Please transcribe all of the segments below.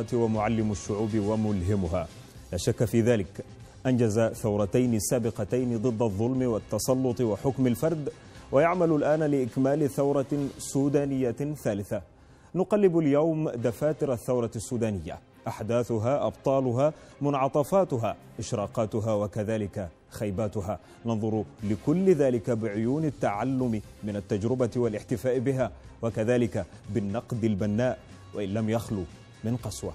الثورات ومعلم الشعوب وملهمها. لا شك في ذلك. أنجز ثورتين سابقتين ضد الظلم والتسلط وحكم الفرد ويعمل الآن لإكمال ثورة سودانية ثالثة. نقلب اليوم دفاتر الثورة السودانية. أحداثها أبطالها منعطفاتها إشراقاتها وكذلك خيباتها. ننظر لكل ذلك بعيون التعلم من التجربة والاحتفاء بها وكذلك بالنقد البناء وإن لم يخلو من قسوة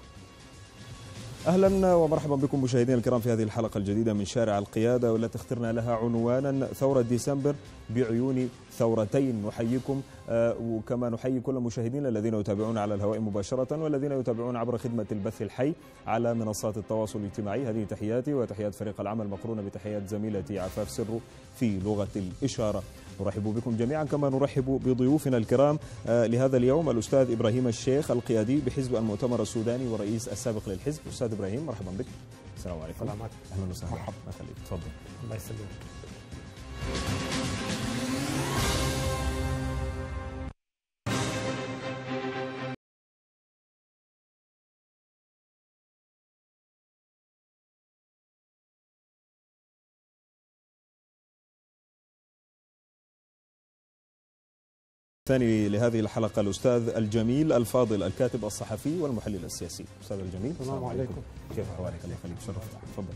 أهلا ومرحبا بكم مشاهدينا الكرام في هذه الحلقة الجديدة من شارع القيادة والتي اخترنا لها عنوانا ثورة ديسمبر بعيون ثورتين. نحييكم آه، وكما نحيي كل مشاهدينا الذين يتابعون على الهواء مباشرة والذين يتابعون عبر خدمة البث الحي على منصات التواصل الاجتماعي. هذه تحياتي وتحيات فريق العمل مقرونة بتحيات زميلتي عفاف سرو في لغة الإشارة. نرحب بكم جميعا كما نرحب بضيوفنا الكرام آه، لهذا اليوم الأستاذ إبراهيم الشيخ القيادي بحزب المؤتمر السوداني ورئيس السابق للحزب. أستاذ إبراهيم مرحبا بك. السلام عليكم. سلامات. أهلا وسهلا. مرحبا. تفضل. الله يسلمك. ثاني لهذه الحلقة الأستاذ الجميل الفاضل الكاتب الصحفي والمحلل السياسي. أستاذ الجميل السلام عليكم. كيف أحوالك؟ الله يخليك. شرفت. تفضل.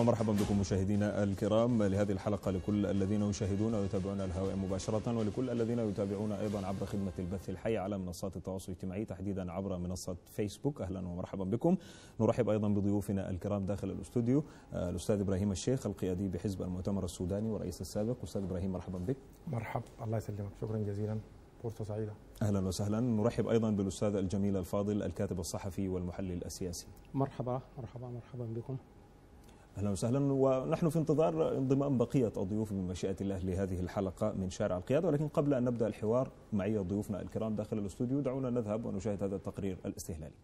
مرحبا بكم مشاهدينا الكرام لهذه الحلقة لكل الذين يشاهدون ويتابعون الهواء مباشرة ولكل الذين يتابعون أيضا عبر خدمة البث الحي على منصات التواصل الاجتماعي تحديدا عبر منصة فيسبوك. أهلا ومرحبا بكم. نرحب أيضا بضيوفنا الكرام داخل الأستوديو. آه، الأستاذ إبراهيم الشيخ القيادي بحزب المؤتمر السوداني ورئيس السابق. أستاذ إبراهيم مرحبا بك. مرحب. الله يسلمك. شكرا جزيلا. فرصة سعيدة. أهلا وسهلا. نرحب أيضا بالأستاذ الجميل الفاضل الكاتب الصحفي والمحلل السياسي. مرحبا. مرحبا. مرحبا بكم. أهلا وسهلا. ونحن في انتظار انضمام بقية الضيوف بمشيئه الله لهذه الحلقة من شارع القيادة. ولكن قبل أن نبدأ الحوار معي ضيوفنا الكرام داخل الاستوديو. دعونا نذهب ونشاهد هذا التقرير الاستهلالي.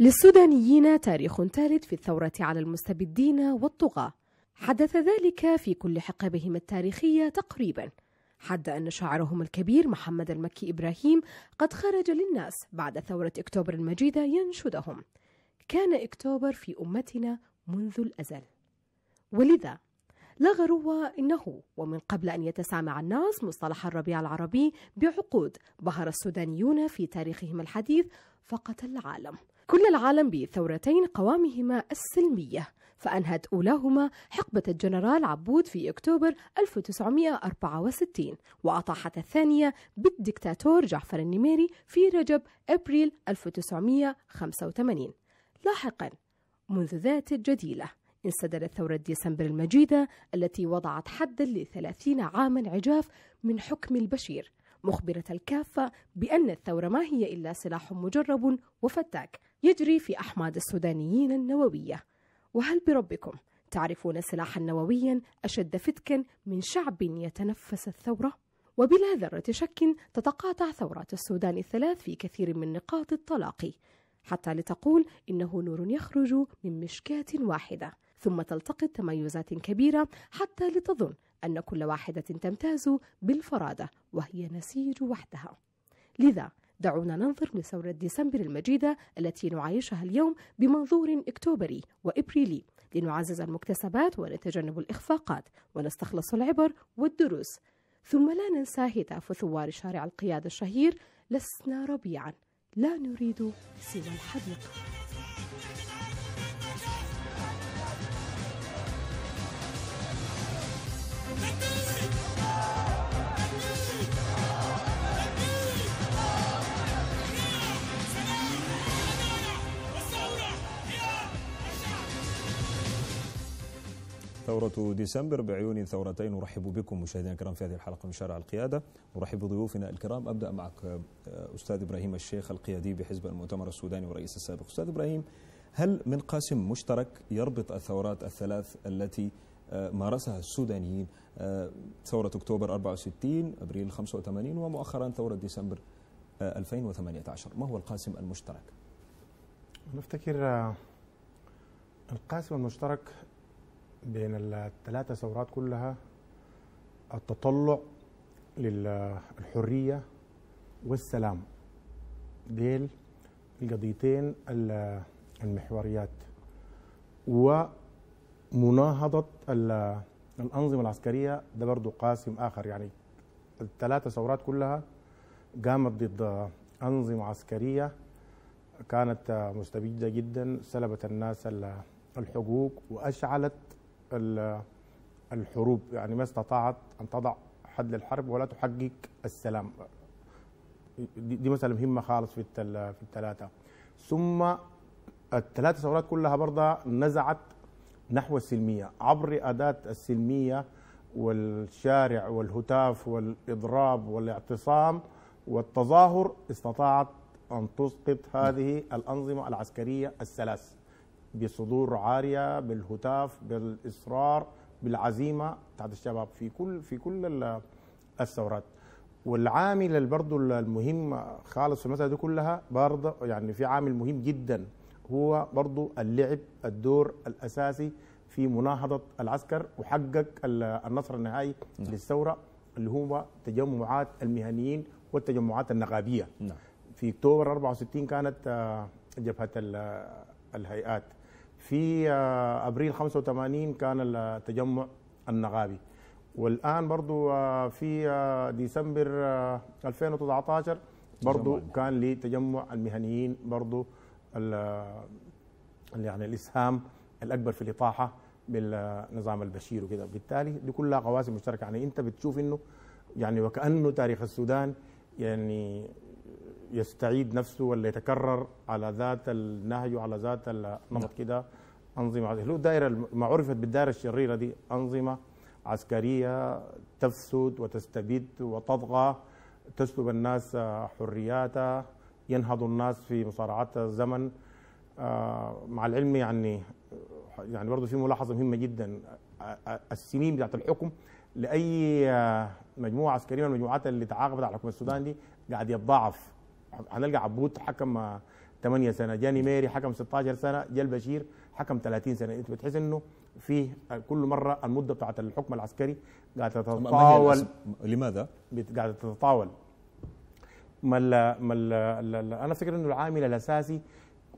للسودانيين تاريخ ثالث في الثورة على المستبدين والطغاة. حدث ذلك في كل حقبهم التاريخية تقريبا حتى أن شاعرهم الكبير محمد المكي إبراهيم قد خرج للناس بعد ثورة أكتوبر المجيدة ينشدهم. كان أكتوبر في أمتنا منذ الأزل. ولذا لا غرو إنه ومن قبل أن يتسامع الناس مصطلح الربيع العربي بعقود بهر السودانيون في تاريخهم الحديث فقط العالم. كل العالم بثورتين قوامهما السلمية. فأنهت أولاهما حقبة الجنرال عبود في أكتوبر 1964 وأطاحت الثانية بالدكتاتور جعفر النميري في رجب أبريل 1985 لاحقا منذ ذات الجديلة انسدلت ثورة ديسمبر المجيدة التي وضعت حدا لثلاثين عاما عجاف من حكم البشير مخبرة الكافة بأن الثورة ما هي إلا سلاح مجرب وفتاك يجري في أحماد السودانيين النووية. وهل بربكم تعرفون سلاحا نوويا أشد فتكا من شعب يتنفس الثورة؟ وبلا ذرة شك تتقاطع ثورات السودان الثلاث في كثير من نقاط التلاقي حتى لتقول إنه نور يخرج من مشكاة واحدة ثم تلتقط تميزات كبيرة حتى لتظن أن كل واحدة تمتاز بالفرادة وهي نسيج وحدها لذا دعونا ننظر لثورة ديسمبر المجيدة التي نعايشها اليوم بمنظور إكتوبري وإبريلي لنعزز المكتسبات ونتجنب الإخفاقات ونستخلص العبر والدروس. ثم لا ننسى هتاف ثوار شارع القيادة الشهير لسنا ربيعا. لا نريد سوى الحديقة ثورة ديسمبر بعيون ثورتين نرحب بكم مشاهدينا الكرام في هذه الحلقة من شارع القيادة. نرحب بضيوفنا الكرام. أبدأ معك آه، أستاذ إبراهيم الشيخ القيادي بحزب المؤتمر السوداني ورئيس السابق. أستاذ إبراهيم هل من قاسم مشترك يربط الثورات الثلاث التي مارسها السودانيين ثورة أكتوبر 64 أبريل 85 ومؤخرا ثورة ديسمبر 2018 ما هو القاسم المشترك؟ نفتكر القاسم المشترك بين الثلاثة ثورات كلها التطلع للحرية والسلام. ديل القضيتين المحوريات. ومناهضة الأنظمة العسكرية ده برضو قاسم آخر يعني. الثلاثة ثورات كلها قامت ضد أنظمة عسكرية كانت مستبدة جدا سلبت الناس الحقوق وأشعلت الحروب. يعني ما استطاعت أن تضع حد للحرب ولا تحقق السلام. دي مسألة مهمة خالص في في الثلاثة ثم الثلاث ثورات كلها برضه نزعت نحو السلمية. عبر أداة السلمية والشارع والهتاف والإضراب والاعتصام والتظاهر استطاعت أن تسقط هذه الأنظمة العسكرية الثلاث. بصدور عارية بالهتاف بالإصرار بالعزيمة بتاعت الشباب في كل في كل الثورات. والعامل اللي برضه المهم خالص في المسألة دي كلها برضه يعني في عامل مهم جدا هو برضه اللعب الدور الأساسي في مناهضة العسكر وحقق النصر النهائي نعم. للثورة اللي هو تجمعات المهنيين والتجمعات النقابية. نعم. في أكتوبر 64 كانت آه، جبهة ال- الهيئات. في آه، أبريل 85 كان التجمع النقابي والآن برضو آه، في آه، ديسمبر آه، 2019 برضو. كان لتجمع المهنيين برضو يعني الإسهام الأكبر في الإطاحة بالنظام البشير وكده. بالتالي دي كلها قواسم مشتركة. يعني أنت بتشوف إنه يعني وكأنه تاريخ السودان يعني يستعيد نفسه ولا يتكرر على ذات النهج وعلى ذات النمط كده أنظمة له دائرة ما عرفت بالدائرة الشريرة دي أنظمة عسكرية تفسد وتستبد وتطغى تسلب الناس حرياتها ينهض الناس في مصارعات الزمن. آه، مع العلم يعني يعني برضه في ملاحظة مهمة جدا. السنين بتاعت الحكم لأي مجموعة عسكرية من المجموعات اللي تعاقبت على حكم السودان دي قاعد يتضاعف. هنلقى عبود حكم آه، 8 سنة جاني ميري حكم 16 سنة جا البشير حكم 30 سنة. انت بتحس انه في كل مرة المدة بتاعت الحكم العسكري قاعدة تتطاول. لماذا؟ قاعدة تتطاول. ما ال ما ال ال أنا افتكر إنه العامل الأساسي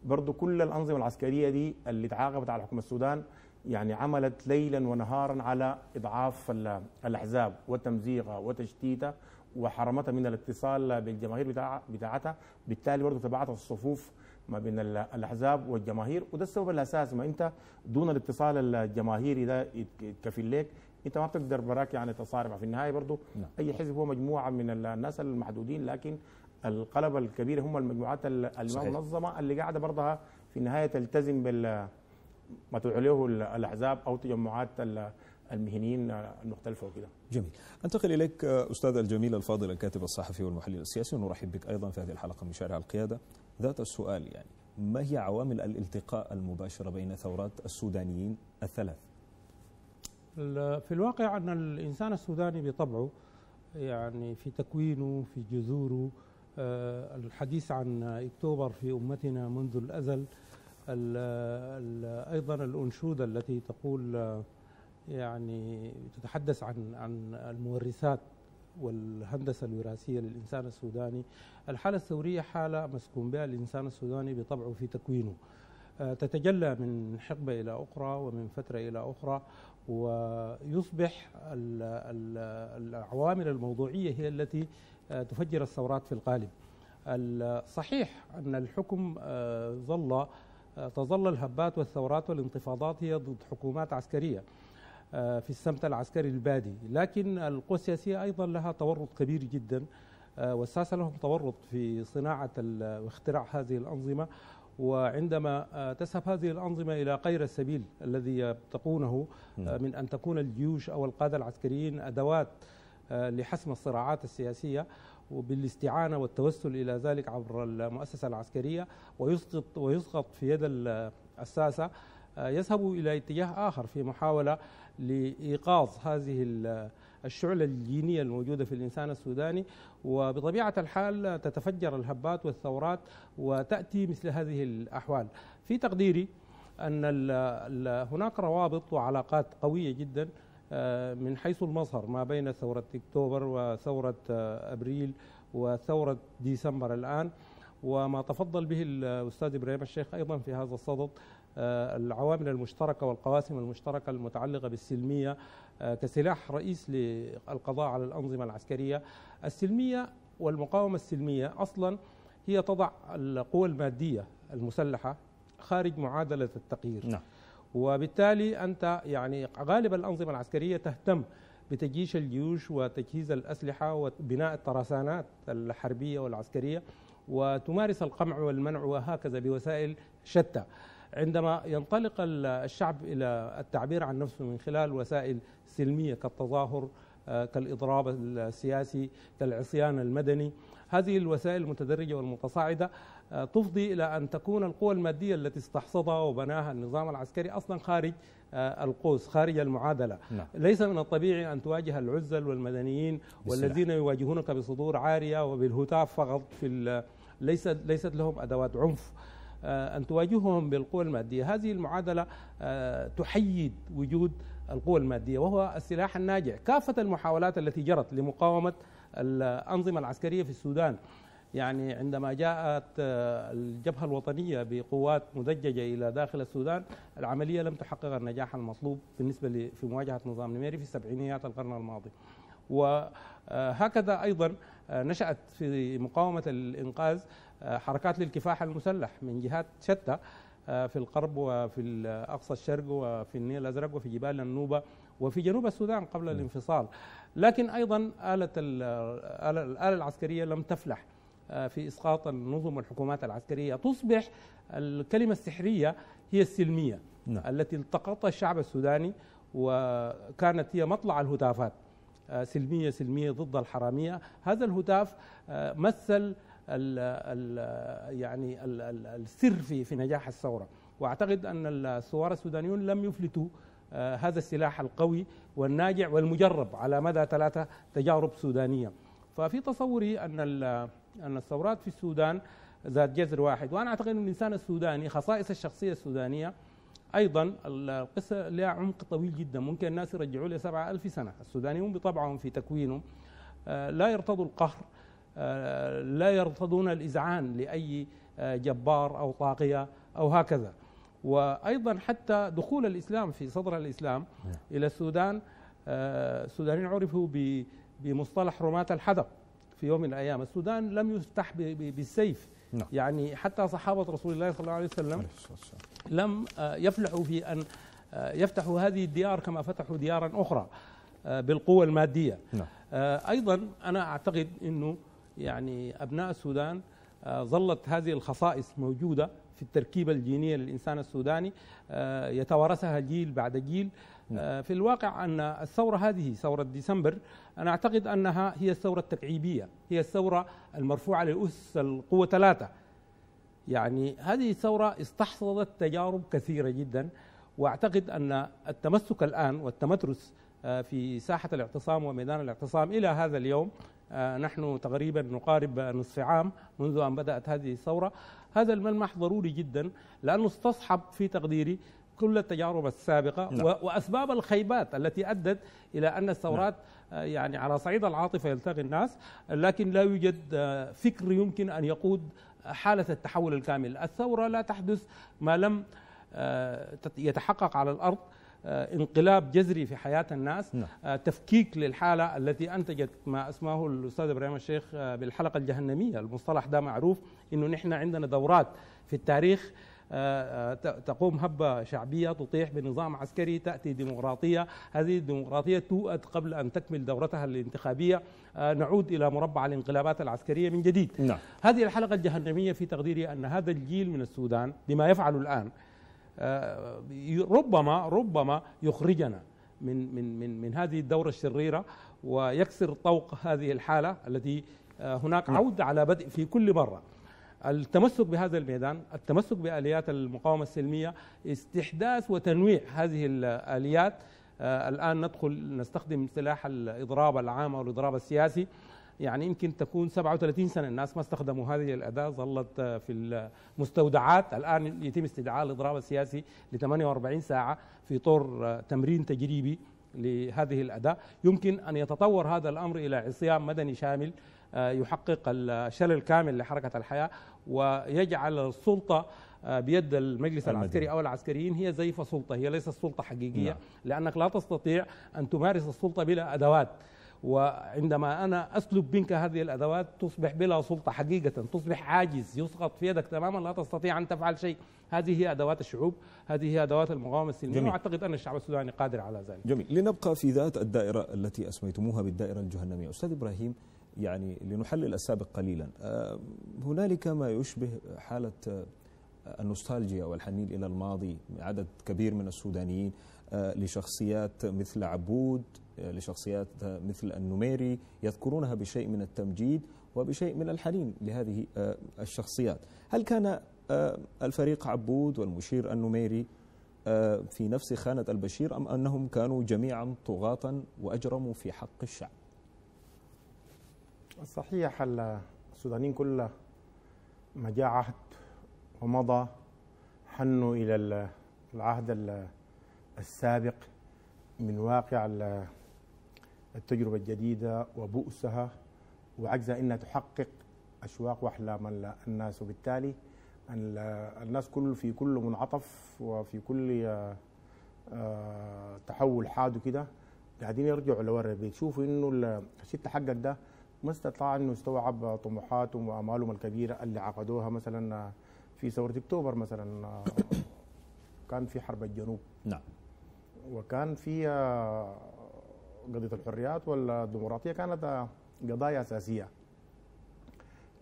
برضه كل الأنظمة العسكرية دي اللي تعاقبت على حكم السودان يعني عملت ليلا ونهارا على إضعاف ال- الأحزاب وتمزيقها وتشتيتها وحرمتها من الاتصال بالجماهير بتاع بتاعتها. بالتالي برضه تبعت الصفوف ما بين ال- الأحزاب والجماهير. وده السبب الأساسي. ما أنت دون الاتصال الجماهيري ده يت- يتكفل لك أنت ما بتقدر براك يعني تصارع. في النهاية برضه نعم. أي حزب هو مجموعة من ال- الناس المحدودين. لكن القلبه الكبيره هم المجموعات ال- اللي قاعدة برضها في النهاية تلتزم بال ما تدعو له ال- الأحزاب أو تجمعات المهنيين المختلفة وكده. جميل. أنتقل إليك آه، أستاذ الجميل الفاضل الكاتب الصحفي والمحلل السياسي ونرحب بك أيضا في هذه الحلقة من شارع القيادة. ذات السؤال يعني ما هي عوامل الالتقاء المباشر بين ثورات السودانيين الثلاث؟ ال- في الواقع أن الإنسان السوداني بطبعه يعني في تكوينه في جذوره آه، الحديث عن أكتوبر في أمتنا منذ الأزل ال- ال- أيضا الأنشودة التي تقول آه، يعني تتحدث عن عن المورثات والهندسة الوراثية للإنسان السوداني. الحالة الثورية حالة مسكون بها الإنسان السوداني بطبعه في تكوينه. آه، تتجلى من حقبة إلى أخرى ومن فترة إلى أخرى ويصبح ال- ال- العوامل الموضوعية هي التي آه، تفجر الثورات في القالب. الصحيح أن الحكم آه، ظل تظل الهبات والثورات والانتفاضات هي ضد حكومات عسكرية. في السمت العسكري البادي. لكن القوى السياسية أيضا لها تورط كبير جدا آه، والساسة لهم تورط في صناعة واختراع هذه الأنظمة. وعندما آه، تذهب هذه الأنظمة إلى غير السبيل الذي يبتقونه آه، نعم. من أن تكون الجيوش أو القادة العسكريين أدوات آه، لحسم الصراعات السياسية وبالاستعانة والتوسل إلى ذلك عبر المؤسسة العسكرية. ويسقط ويسقط في يد ال- الساسة آه، يذهب إلى اتجاه آخر في محاولة لإيقاظ هذه الشعلة الجينية الموجودة في الإنسان السوداني وبطبيعة الحال تتفجر الهبات والثورات وتأتي مثل هذه الأحوال. في تقديري أن هناك روابط وعلاقات قوية جدا آه، من حيث المظهر ما بين ثورة أكتوبر وثورة آه، أبريل وثورة ديسمبر الآن. وما تفضل به الاستاذ إبراهيم الشيخ أيضا في هذا الصدد العوامل المشتركة والقواسم المشتركة المتعلقة بالسلمية كسلاح رئيس للقضاء على الأنظمة العسكرية. السلمية والمقاومة السلمية أصلا هي تضع القوى المادية المسلحة خارج معادلة التغيير. نعم. وبالتالي أنت يعني غالب الأنظمة العسكرية تهتم بتجيش الجيوش وتجهيز الأسلحة وبناء الترسانات الحربية والعسكرية وتمارس القمع والمنع وهكذا بوسائل شتى. عندما ينطلق الشعب إلى التعبير عن نفسه من خلال وسائل سلمية كالتظاهر آه، كالإضراب السياسي كالعصيان المدني هذه الوسائل المتدرجة والمتصاعدة آه، تفضي إلى أن تكون القوى المادية التي استحصدها وبناها النظام العسكري أصلا خارج آه، القوس خارج المعادلة. نعم. ليس من الطبيعي أن تواجه العزل والمدنيين والذين يواجهونك بصدور عارية وبالهتاف فقط في ليست ليست لهم أدوات عنف. آه، أن تواجههم بالقوى المادية. هذه المعادلة تحيد وجود القوى المادية وهو السلاح الناجع. كافة المحاولات التي جرت لمقاومة الأنظمة العسكرية في السودان. يعني عندما جاءت آه، الجبهة الوطنية بقوات مدججة إلى داخل السودان العملية لم تحقق النجاح المطلوب بالنسبة في مواجهة نظام نميري في سبعينيات القرن الماضي. وهكذا أيضا آه، نشأت في مقاومة الإنقاذ آه، حركات للكفاح المسلح من جهات شتى في القرب وفي أقصى الشرق وفي النيل الأزرق وفي جبال النوبة وفي جنوب السودان قبل الانفصال. لكن أيضا آلة الآلة العسكرية لم تفلح آه، في إسقاط النظم والحكومات العسكرية. تصبح الكلمة السحرية هي السلمية نعم. التي التقطها الشعب السوداني وكانت هي مطلع الهتافات. آه، سلمية سلمية ضد الحرامية. هذا الهتاف آه، مثل ال يعني ال ال السر في في نجاح الثورة. وأعتقد أن الثوار السودانيون لم يفلتوا هذا السلاح القوي والناجع والمجرب على مدى ثلاثة تجارب سودانية. ففي تصوري أن أن الثورات في السودان ذات جذر واحد. وأنا أعتقد أن الإنسان السوداني خصائص الشخصية السودانية أيضا القصة لها عمق طويل جدا. ممكن الناس يرجعوا لي سبعة ألف سنة. السودانيون بطبعهم في تكوينهم آه، لا يرتضوا القهر آه، لا يرتضون الإذعان لأي آه، جبار أو طاغية أو هكذا وأيضا حتى دخول الإسلام في صدر الإسلام نعم. إلى السودان السودانيين عرفوا بمصطلح رماة الحدق في يوم من الأيام السودان لم يفتح بالسيف نعم. يعني حتى صحابة رسول الله صلى الله عليه وسلم لم آه، يفلحوا في أن آه، يفتحوا هذه الديار كما فتحوا ديارا أخرى آه، بالقوة المادية نعم. أيضا أنا أعتقد إنه يعني أبناء السودان ظلت هذه الخصائص موجودة في التركيبة الجينية للإنسان السوداني. يتوارثها جيل بعد جيل. نعم. في الواقع أن الثورة هذه ثورة ديسمبر أنا أعتقد أنها هي الثورة التكعيبية هي الثورة المرفوعة لأس القوة ثلاثة. يعني هذه الثورة استحصدت تجارب كثيرة جدا وأعتقد أن التمسك الآن والتمترس آه، في ساحة الاعتصام وميدان الاعتصام إلى هذا اليوم آه، نحن تقريبا نقارب نصف عام منذ أن بدأت هذه الثورة هذا الملمح ضروري جدا لأنه استصحب في تقديري كل التجارب السابقة نعم. وأسباب الخيبات التي أدت إلى أن الثورات نعم. آه، يعني على صعيد العاطفة يلتقي الناس لكن لا يوجد آه، فكر يمكن أن يقود حالة التحول الكامل الثورة لا تحدث ما لم آه، يتحقق على الأرض انقلاب جذري في حياة الناس. نعم. تفكيك للحالة التي أنتجت ما اسمه الأستاذ إبراهيم الشيخ بالحلقة الجهنمية. المصطلح ده معروف أنه نحن عندنا دورات في التاريخ آه، آه، تقوم هبة شعبية تطيح بنظام عسكري تأتي ديمقراطية. هذه الديمقراطية توأد قبل أن تكمل دورتها الانتخابية. آه، نعود إلى مربع الانقلابات العسكرية من جديد. نعم. هذه الحلقة الجهنمية في تقديري أن هذا الجيل من السودان بما يفعل الآن ربما ربما يخرجنا من من من من هذه الدورة الشريرة ويكسر طوق هذه الحالة التي هناك نعم. عودة على بدء في كل مرة التمسك بهذا الميدان التمسك بآليات المقاومة السلمية استحداث وتنويع هذه الآليات آه، الآن ندخل نستخدم سلاح الإضراب العام أو الإضراب السياسي يعني يمكن تكون 37 سنة. الناس ما استخدموا هذه الأداة ظلت آه، في المستودعات. الآن يتم استدعاء الإضراب السياسي ل 48 ساعة في طور آه، تمرين تجريبي لهذه الأداة. يمكن أن يتطور هذا الأمر إلى عصيان مدني شامل آه، يحقق الشلل الكامل لحركة الحياة ويجعل السلطة بيد المجلس المدني. العسكري أو العسكريين هي زيف سلطة هي ليست سلطة حقيقية. نعم. لأنك لا تستطيع أن تمارس السلطة بلا أدوات. وعندما أنا أسلب منك هذه الأدوات تصبح بلا سلطة حقيقة تصبح عاجز يسقط في يدك تماما لا تستطيع أن تفعل شيء. هذه هي أدوات الشعوب هذه هي أدوات المقاومة السلمية جميل. وأعتقد أن الشعب السوداني قادر على ذلك. جميل. لنبقى في ذات الدائرة التي أسميتموها بالدائرة الجهنمية. أستاذ إبراهيم يعني لنحلل السابق قليلا آه، هنالك ما يشبه حالة آه، النوستالجيا والحنين إلى الماضي عدد كبير من السودانيين آه، لشخصيات مثل عبود لشخصيات مثل النميري يذكرونها بشيء من التمجيد وبشيء من الحنين لهذه آه، الشخصيات. هل كان آه، الفريق عبود والمشير النميري آه، في نفس خانة البشير أم أنهم كانوا جميعا طغاة وأجرموا في حق الشعب؟ صحيح السودانيين كلها ما جاء عهد ومضى حنوا إلى ال- العهد ال- السابق من واقع التجربة الجديدة وبؤسها وعجزها إنها تحقق أشواق وأحلام ال- الناس. وبالتالي ال- الناس كل في كل منعطف وفي كل آه، آه، تحول حاد كده قاعدين يرجعوا لورا بيشوفوا إنه ال- الشيء تحقق ده ما استطاع إنه يستوعب طموحاتهم وأمالهم الكبيرة اللي عقدوها مثلا في ثورة أكتوبر مثلا كان في حرب الجنوب. نعم. وكان في آه، قضية الحريات والديمقراطية كانت قضايا أساسية.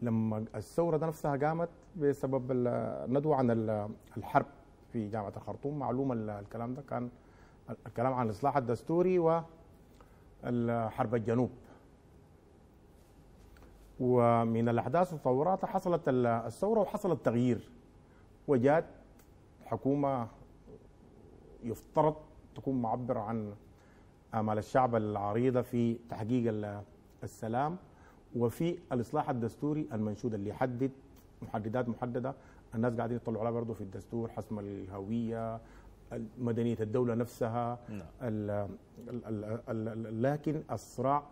لما الثورة نفسها قامت بسبب ال- الندوه عن ال- الحرب في جامعة الخرطوم. معلوم ال- الكلام ده كان الكلام عن الاصلاح الدستوري وحرب الجنوب. ومن الأحداث والتطورات حصلت ال- الثورة وحصل التغيير وجات حكومة يفترض تكون معبرة عن امال الشعب العريضة في تحقيق ال- السلام وفي الإصلاح الدستوري المنشود اللي يحدد محددات محددة الناس قاعدين يطلعوا عليها برضه في الدستور حسم الهوية مدنية الدولة نفسها نعم. ال ال ال ال ال لكن الصراع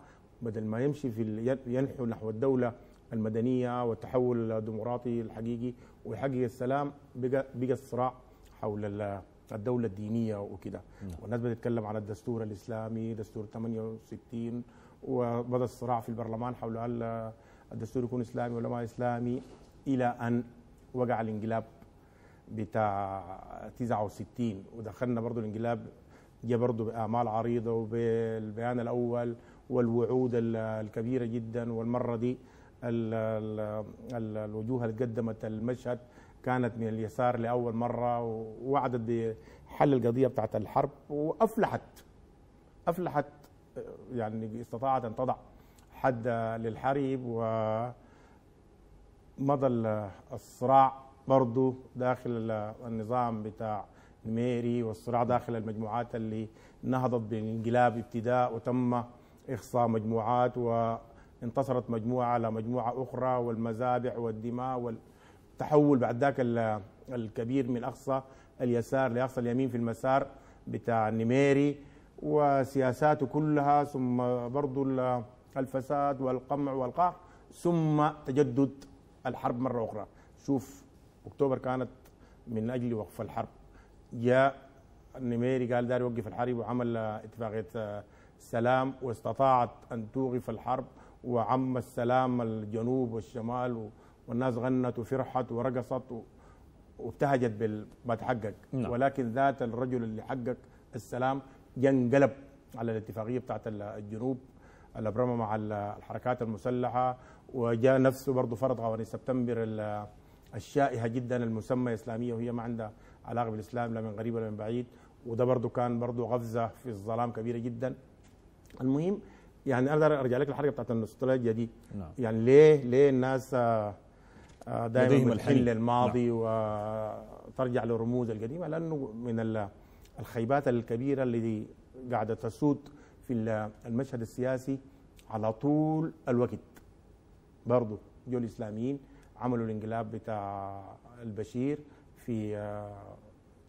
بدل ما يمشي في ينحو نحو الدولة المدنية والتحول الديمقراطي الحقيقي ويحقق السلام بقى بقى الصراع حول ال- الدولة الدينية وكده. نعم. والناس بتتكلم عن الدستور الإسلامي دستور 68 وبدأ الصراع في البرلمان حول هل الدستور يكون إسلامي ولا ما إسلامي إلى أن وقع الانقلاب بتاع 69 ودخلنا برضو الانقلاب جاء برضو بآمال عريضة وبالبيان الأول والوعود ال- الكبيرة جدا والمرة دي ال ال ال الوجوه اللي قدمت المشهد. كانت من اليسار لأول مرة ووعدت بحل القضية بتاعت الحرب وأفلحت. أفلحت يعني استطاعت أن تضع حد للحرب مضى ال- الصراع برضو داخل ال- النظام بتاع الميري والصراع داخل المجموعات اللي نهضت بالانقلاب ابتداء وتم إخصاء مجموعات وانتصرت مجموعة على مجموعة أخرى والمذابح والدماء والتحول بعد ذاك ال- الكبير من أقصى اليسار لأقصى اليمين في المسار بتاع النميري وسياساته كلها ثم برضو ال- الفساد والقمع والقهر ثم تجدد الحرب مرة أخرى. شوف أكتوبر كانت من أجل وقف الحرب. جاء النميري قال دار يوقف الحرب وعمل اتفاقية سلام واستطاعت أن توقف الحرب وعم السلام الجنوب والشمال و- والناس غنت وفرحت ورقصت وابتهجت بما تحقق نعم. ولكن ذات الرجل اللي حقق السلام جا انقلب على الاتفاقية بتاعت ال- الجنوب الأبرمة مع ال- الحركات المسلحة. وجاء نفسه برضه فرض قوانين سبتمبر ال- الشائهة جدا المسمى إسلامية وهي ما عندها علاقة بالإسلام لا من قريب ولا من بعيد. وده برضه كان برضه غفزة في الظلام كبيرة جدا. المهم يعني أنا أقدر أرجع لك الحركة بتاعت النوستالجيا دي. نعم. يعني ليه ليه الناس دائما الحنين. بتحن للماضي وترجع للرموز القديمة لأنه من ال- الخيبات الكبيرة اللي قاعدة تسود في ال- المشهد السياسي على طول الوقت. برضو جو الاسلاميين عملوا الانقلاب بتاع البشير في آه،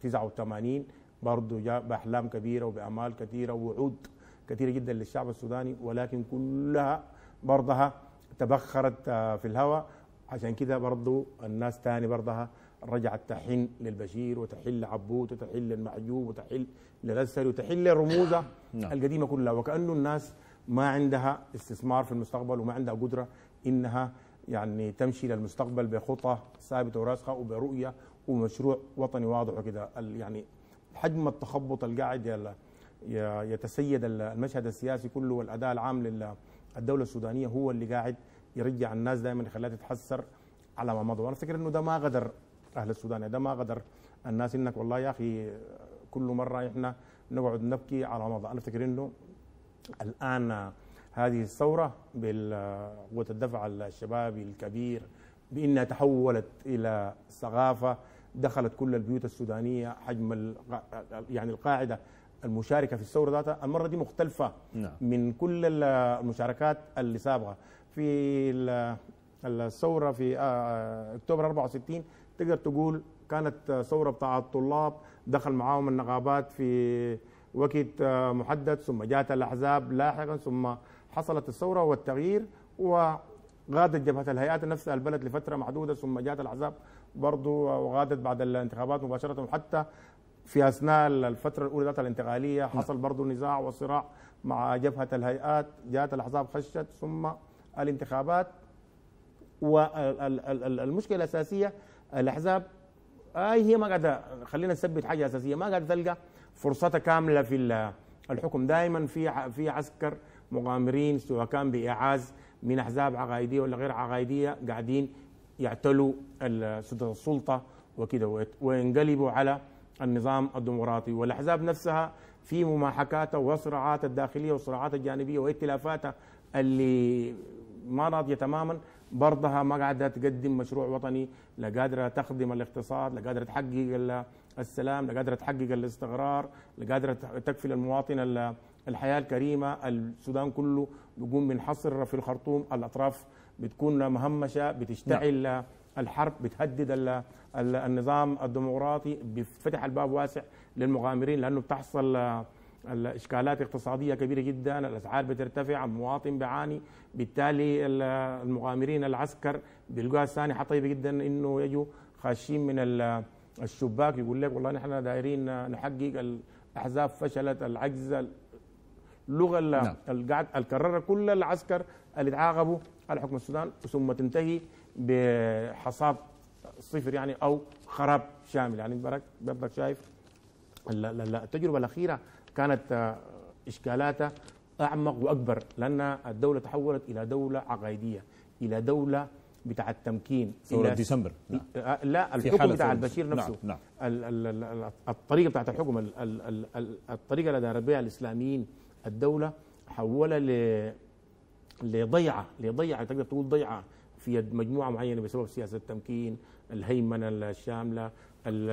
89 برضو جاء بأحلام كبيرة وبأمال كثيرة ووعود كثيرة جدا للشعب السوداني ولكن كلها برضها تبخرت آه، في الهواء. عشان كده برضو الناس تاني برضها رجعت تحن للبشير وتحل لعبود وتحل للمعجوب وتحل للأسري وتحل للرموزة نعم. القديمة كلها وكأنه الناس ما عندها استثمار في المستقبل وما عندها قدرة إنها يعني تمشي للمستقبل بخطى ثابتة وراسخة وبرؤية ومشروع وطني واضح وكده يعني حجم التخبط القاعد يتسيد ال- المشهد السياسي كله والأداء العام للدولة السودانية هو اللي قاعد يرجع الناس دائما يخليها تتحسر على ما مضى. وأنا أفتكر إنه ده ما غدر أهل السودان يعني ده ما غدر الناس إنك والله يا أخي كل مرة إحنا نقعد نبكي على ما مضى. أنا أفتكر إنه الآن هذه الثورة بقوه الدفع الشبابي الكبير بإنها تحولت إلى ثقافة دخلت كل البيوت السودانية حجم يعني القاعدة المشاركة في الثورة ذاتها. المرة دي مختلفة نعم. من كل ال- المشاركات اللي سابقة. في ال- الثورة في آه، أكتوبر 64 تقدر تقول كانت ثورة بتاع الطلاب دخل معاهم النقابات في وقت آه، محدد ثم جاءت الأحزاب لاحقا ثم حصلت الثورة والتغيير وغادت جبهة الهيئات نفسها البلد لفترة محدودة ثم جاءت الأحزاب برضو وغادت بعد الانتخابات مباشرة وحتى في أثناء الفترة الأولى ذات الانتقالية حصل برضو نزاع وصراع مع جبهة الهيئات جاءت الأحزاب خشت ثم الانتخابات والمشكلة الأساسية الأحزاب. اي هي ما قاعدة خلينا نثبت حاجة أساسية. ما قاعدة تلقى فرصتها كاملة في ال- الحكم. دائما في في عسكر مغامرين سواء كان بإعاز من أحزاب عقائدية ولا غير عقائدية قاعدين يعتلوا ال- سلطه السلطة وكده. وينقلبوا على النظام الديمقراطي. والأحزاب نفسها في مماحكاتها وصراعاتها الداخلية والصراعات الجانبية وائتلافاتها اللي ما راضية تماما. برضها ما قاعدة تقدم مشروع وطني. لا قادرة تخدم الاقتصاد لا قادرة تحقق ال- السلام لا قادرة تحقق الاستقرار لا قادرة تكفل المواطن ال- الحياة الكريمة. السودان كله بيقوم بينحصر في الخرطوم. الأطراف بتكون مهمشة بتشتعل الحرب بتهدد ال- ال- النظام الديمقراطي بيفتح الباب واسع للمغامرين لأنه بتحصل الاشكالات اقتصادية كبيرة جدا الأسعار بترتفع المواطن بيعاني بالتالي ال- المغامرين العسكر بيلقوها سانحه طيبة جدا إنه يجوا خاشين من ال- الشباك يقول لك والله نحن دايرين نحقق الأحزاب فشلت العجز اللغة نعم. القعد الكرر كل العسكر اللي تعاقبوا على حكم السودان ثم تنتهي بحصاد صفر يعني أو خراب شامل يعني برك برضك شايف ال- ال- التجربة الأخيرة كانت آه، اشكالاتها أعمق وأكبر لأن الدولة تحولت إلى دولة عقائدية إلى دولة بتاع التمكين. ثورة إلى- ديسمبر. نعم. آه، لا الحكم بتاع البشير نعم، نفسه. نعم. ال- ال- ال- الطريقة بتاعت الحكم ال- ال- ال- ال- الطريقة اللي دارت بها الإسلاميين الدولة حولها ل لضيعة لضيعة تقدر تقول ضيعة في يد مجموعة معينة بسبب سياسة التمكين، الهيمنة الشاملة، ال-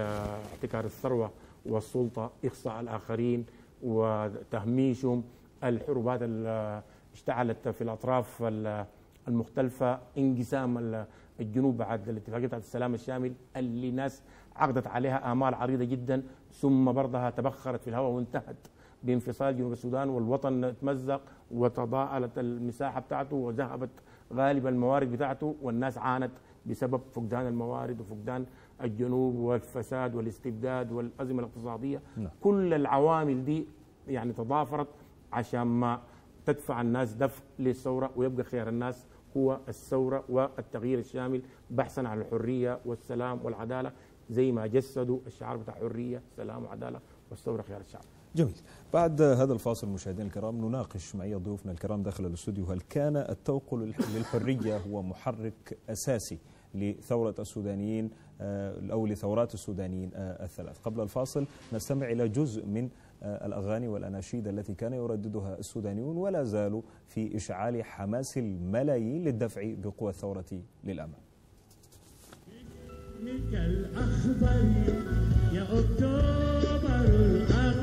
احتكار الثروة والسلطة، إخصاء الآخرين. وتهميشهم، الحروبات اللي اشتعلت في الأطراف ال- المختلفة، انقسام ال- الجنوب بعد الاتفاقية بتاعت السلام الشامل اللي ناس عقدت عليها آمال عريضة جدا ثم برضها تبخرت في الهواء وانتهت بانفصال جنوب السودان والوطن تمزق وتضاءلت المساحة بتاعته وذهبت غالب الموارد بتاعته والناس عانت بسبب فقدان الموارد وفقدان الجنوب والفساد والاستبداد والأزمة الاقتصادية نعم. كل العوامل دي يعني تضافرت عشان ما تدفع الناس دفع للثورة ويبقى خيار الناس هو الثورة والتغيير الشامل بحثا عن الحرية والسلام والعدالة زي ما جسدوا الشعار بتاع حرية سلام وعداله والثورة خيار الشعب جميل بعد هذا الفاصل مشاهدينا الكرام نناقش معي ضيوفنا الكرام داخل الاستوديو هل كان التوق للحرية هو محرك أساسي لثورة السودانيين آه، أو لثورات السودانيين آه، الثلاث. قبل الفاصل نستمع إلى جزء من آه، الأغاني والأناشيد التي كان يرددها السودانيون ولا زالوا في إشعال حماس الملايين للدفع بقوى الثورة للأمام. الأخضر يا أكتوبر الأرض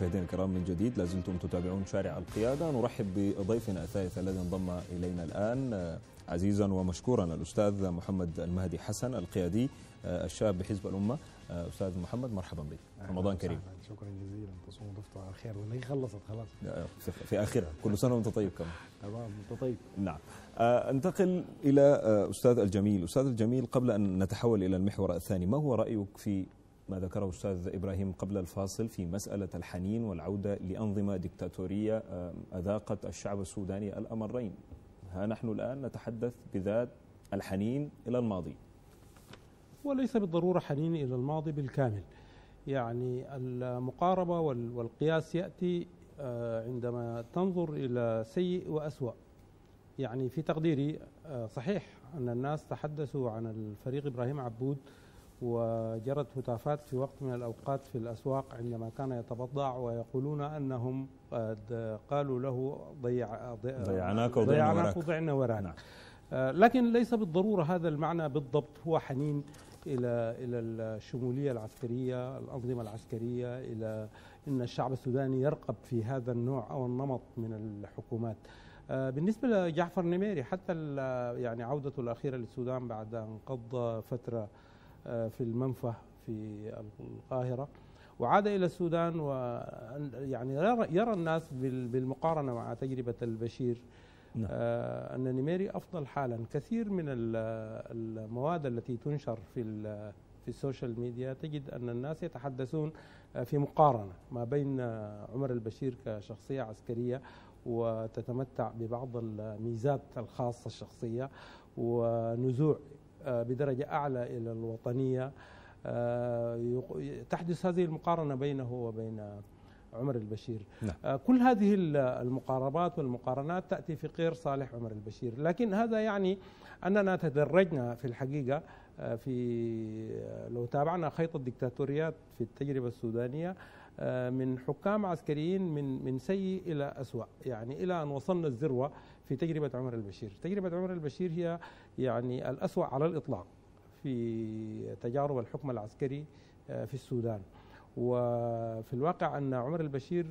مشاهدينا الكرام من جديد لازلتم تتابعون شارع القيادة. نرحب بضيفنا الثالث الذي انضم إلينا الآن عزيزا ومشكورا الأستاذ محمد المهدي حسن القيادي الشاب بحزب الأمة. أستاذ محمد مرحبا بك. رمضان كريم. شكرا جزيلا. تصوم وتفطر على خير. والله خلصت خلاص. في آخرها. كل سنة وأنت طيب كمان. تمام أنت طيب. نعم. انتقل إلى أستاذ الجميل. أستاذ الجميل قبل أن نتحول إلى المحور الثاني ما هو رأيك في ما ذكره أستاذ إبراهيم قبل الفاصل في مسألة الحنين والعودة لأنظمة ديكتاتورية أذاقت الشعب السوداني الأمرين. ها نحن الآن نتحدث بذات الحنين إلى الماضي. وليس بالضرورة حنين إلى الماضي بالكامل. يعني المقاربة والقياس يأتي عندما تنظر إلى سيء وأسوأ. يعني في تقديري صحيح أن الناس تحدثوا عن الفريق إبراهيم عبود وجرت هتافات في وقت من الأوقات في الأسواق عندما كان يتبضع ويقولون أنهم قد قالوا له ضيع ضيعناك وضيعناك وضعنا وراك. نعم. لكن ليس بالضرورة هذا المعنى بالضبط. هو حنين إلى إلى الشمولية العسكرية الأنظمة العسكرية إلى أن الشعب السوداني يرقب في هذا النوع أو النمط من الحكومات. بالنسبة لجعفر نميري حتى يعني عودته الأخيرة للسودان بعد أن قضى فترة في المنفى في القاهرة. وعاد إلى السودان ويعني يرى الناس بالمقارنة مع تجربة البشير. نعم. آه أن نميري أفضل حالا. كثير من المواد التي تنشر في في ال social media تجد أن الناس يتحدثون في مقارنة ما بين عمر البشير كشخصية عسكرية وتتمتع ببعض الميزات الخاصة الشخصية ونزوع بدرجة أعلى إلى الوطنية. تحدث هذه المقارنة بينه وبين عمر البشير. نعم. كل هذه المقاربات والمقارنات تأتي في غير صالح عمر البشير. لكن هذا يعني أننا تدرجنا في الحقيقة في لو تابعنا خيط الدكتاتوريات في التجربة السودانية من حكام عسكريين من من سيء إلى اسوء يعني إلى أن وصلنا الذروة في تجربة عمر البشير، تجربة عمر البشير هي يعني الاسوء على الإطلاق في تجارب الحكم العسكري في السودان. وفي الواقع أن عمر البشير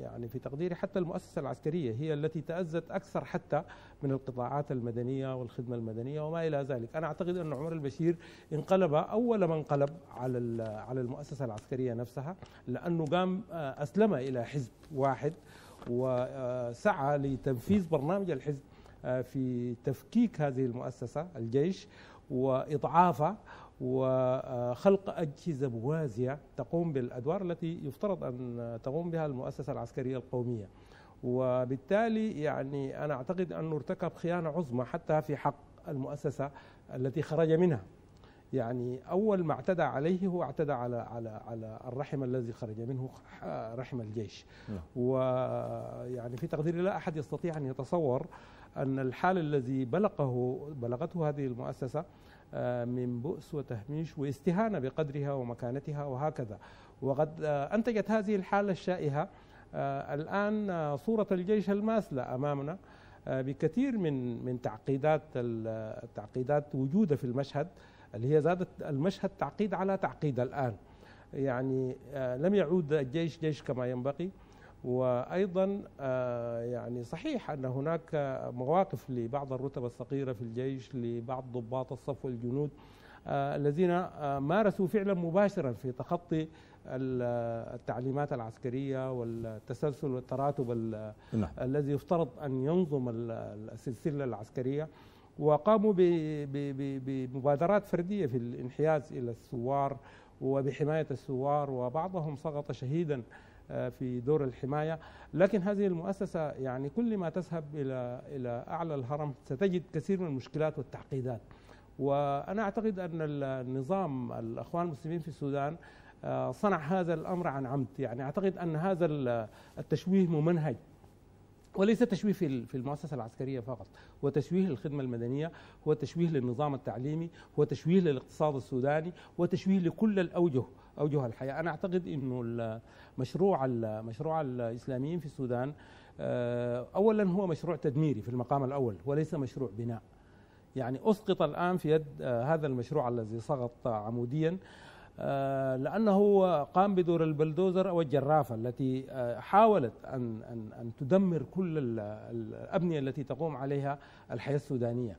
يعني في تقديري حتى المؤسسة العسكرية هي التي تاذت أكثر حتى من القطاعات المدنية والخدمة المدنية وما إلى ذلك، أنا أعتقد أن عمر البشير انقلب أول من انقلب على على المؤسسة العسكرية نفسها لأنه قام أسلم إلى حزب واحد وسعى لتنفيذ برنامج الحزب في تفكيك هذه المؤسسة الجيش واضعافها وخلق أجهزة موازية تقوم بالأدوار التي يفترض أن تقوم بها المؤسسة العسكرية القومية. وبالتالي يعني أنا أعتقد أنه ارتكب خيانة عظمى حتى في حق المؤسسة التي خرج منها. يعني أول ما اعتدى عليه هو اعتدى على على على الرحم الذي خرج منه رحم الجيش. ويعني في تقديري لا أحد يستطيع أن يتصور أن الحال الذي بلغه بلغته هذه المؤسسة من بؤس وتهميش واستهانة بقدرها ومكانتها وهكذا. وقد أنتجت هذه الحالة الشائهة الآن صورة الجيش الماثلة أمامنا بكثير من من تعقيدات التعقيدات وجودة في المشهد. اللي هي زادت المشهد تعقيد على تعقيد الآن. يعني لم يعود الجيش جيش كما ينبغي. وأيضا يعني صحيح أن هناك مواقف لبعض الرتب الصغيرة في الجيش لبعض ضباط الصف والجنود الذين مارسوا فعلا مباشرا في تخطي التعليمات العسكرية والتسلسل والتراتب نعم. الذي يفترض أن ينظم السلسلة العسكرية. وقاموا بمبادرات فردية في الانحياز إلى الثوار وبحماية الثوار وبعضهم سقط شهيدا في دور الحماية. لكن هذه المؤسسة يعني كل ما تذهب إلى إلى أعلى الهرم ستجد كثير من المشكلات والتعقيدات. وأنا أعتقد أن النظام الأخوان المسلمين في السودان صنع هذا الأمر عن عمد. يعني أعتقد أن هذا التشويه ممنهج وليس تشويه في في المؤسسة العسكرية فقط هو تشويه للخدمة المدنية هو تشويه للنظام التعليمي هو تشويه للاقتصاد السوداني هو تشويه لكل الأوجه أوجه الحياة. أنا أعتقد إنه مشروع مشروع الإسلاميين في السودان اولا هو مشروع تدميري في المقام الأول وليس مشروع بناء. يعني أسقط الآن في يد هذا المشروع الذي سقط عموديا آه، لأنه قام بدور البلدوزر أو الجرافة التي آه، حاولت أن, أن, أن تدمر كل ال- الأبنية التي تقوم عليها الحياة السودانية.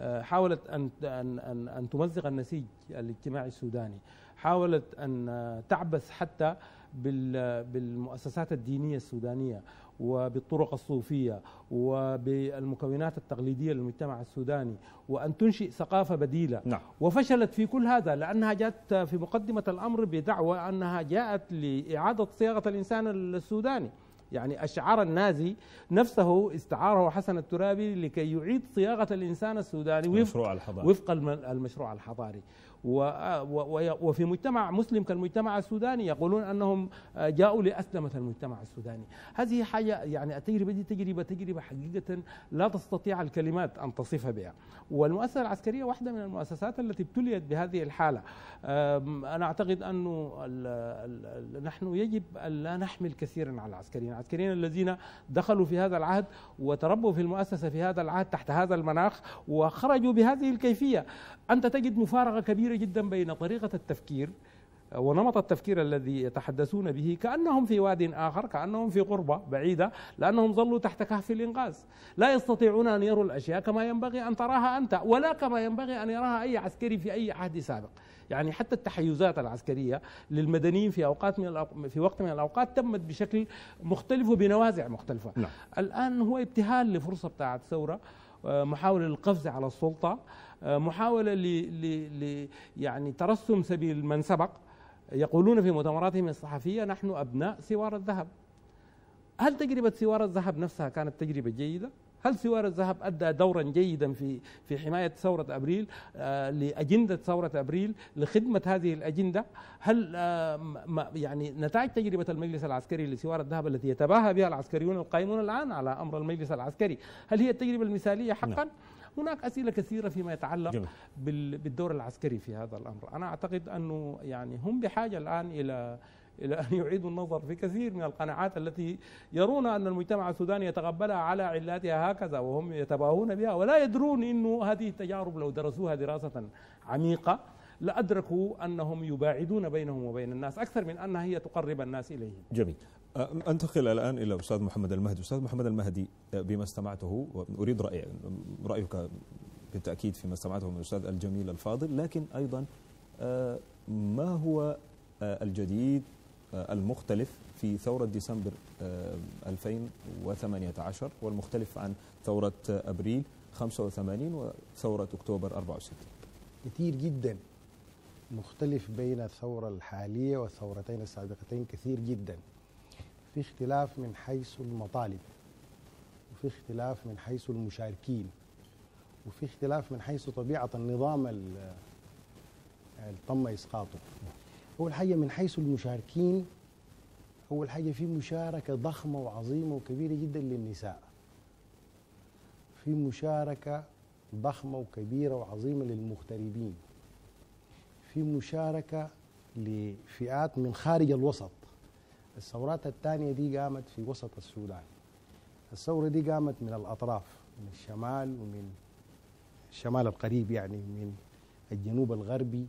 آه، حاولت أن, أن, أن, أن تمزق النسيج الاجتماعي السوداني. حاولت أن آه، تعبث حتى بال- بالمؤسسات الدينية السودانية. وبالطرق الصوفية وبالمكونات التقليدية للمجتمع السوداني وأن تنشئ ثقافة بديلة. نعم. وفشلت في كل هذا لأنها جاءت في مقدمة الأمر بدعوى أنها جاءت لإعادة صياغة الإنسان السوداني. يعني أشعر النازي نفسه استعاره حسن الترابي لكي يعيد صياغة الإنسان السوداني وفق مشروع الحضارة وفق الم- المشروع الحضاري. وفي مجتمع مسلم كالمجتمع السوداني يقولون أنهم جاءوا لأسلمة المجتمع السوداني. هذه حاجة يعني التجربة دي تجربه تجربة حقيقة لا تستطيع الكلمات أن تصفها بها. والمؤسسة العسكرية واحدة من المؤسسات التي ابتليت بهذه الحالة. أنا أعتقد انه نحن يجب أن لا نحمل كثيرا على العسكريين. العسكريين الذين دخلوا في هذا العهد وتربوا في المؤسسة في هذا العهد تحت هذا المناخ وخرجوا بهذه الكيفية. أنت تجد مفارقة كبيرة جدا بين طريقة التفكير ونمط التفكير الذي يتحدثون به كأنهم في واد آخر كأنهم في قربه بعيدة لأنهم ظلوا تحت كهف الإنقاذ. لا يستطيعون أن يروا الأشياء كما ينبغي أن تراها أنت ولا كما ينبغي أن يراها أي عسكري في أي عهد سابق. يعني حتى التحيزات العسكرية للمدنيين في أوقات من الأوق- في وقت من الأوقات تمت بشكل مختلف وبنوازع مختلفة. نعم. الآن هو ابتهال لفرصة بتاعت ثورة آه، محاولة للقفز على السلطة آه، محاولة ل ل- ل يعني ترسم سبيل من سبق. يقولون في مؤتمراتهم الصحفية نحن أبناء سوار الذهب. هل تجربة سوار الذهب نفسها كانت تجربة جيدة؟ هل سوار الذهب أدى دورا جيدا في في حماية ثورة أبريل آه لأجندة ثورة أبريل لخدمة هذه الأجندة؟ هل آه ما يعني نتائج تجربة المجلس العسكري لسوار الذهب التي يتباهى بها العسكريون القائمون الآن على أمر المجلس العسكري هل هي التجربة المثالية حقا؟ نعم. هناك أسئلة كثيرة فيما يتعلق جميل. بال- بالدور العسكري في هذا الأمر. أنا أعتقد أنه يعني هم بحاجة الآن إلى إلى أن يعيدوا النظر في كثير من القناعات التي يرون أن المجتمع السوداني يتقبلها على علاتها هكذا وهم يتباهون بها ولا يدرون إنه هذه التجارب لو درسوها دراسة عميقة لأدركوا أنهم يباعدون بينهم وبين الناس أكثر من أنها هي تقرب الناس إليهم. جميل. أنتقل الآن إلى أستاذ محمد المهدي. أستاذ محمد المهدي أه، بما استمعته واريد رايك رأيك بالتأكيد فيما استمعته من الأستاذ الجميل الفاضل لكن أيضا أه، ما هو أه، الجديد المختلف في ثورة ديسمبر أه، 2018 والمختلف عن ثورة أبريل 85 وثورة أكتوبر 64 كثير جدا. مختلف بين الثورة الحالية والثورتين السابقتين كثير جدا. في اختلاف من حيث المطالب وفي اختلاف من حيث المشاركين وفي اختلاف من حيث طبيعة النظام ال- اللي تم إسقاطه. أول حاجة من حيث المشاركين أول حاجة في مشاركة ضخمة وعظيمة وكبيرة جدا للنساء. في مشاركة ضخمة وكبيرة وعظيمة للمغتربين. في مشاركة لفئات من خارج الوسط. الثورات الثانية دي قامت في وسط السودان. الثورة دي قامت من الأطراف من الشمال ومن الشمال القريب يعني من الجنوب الغربي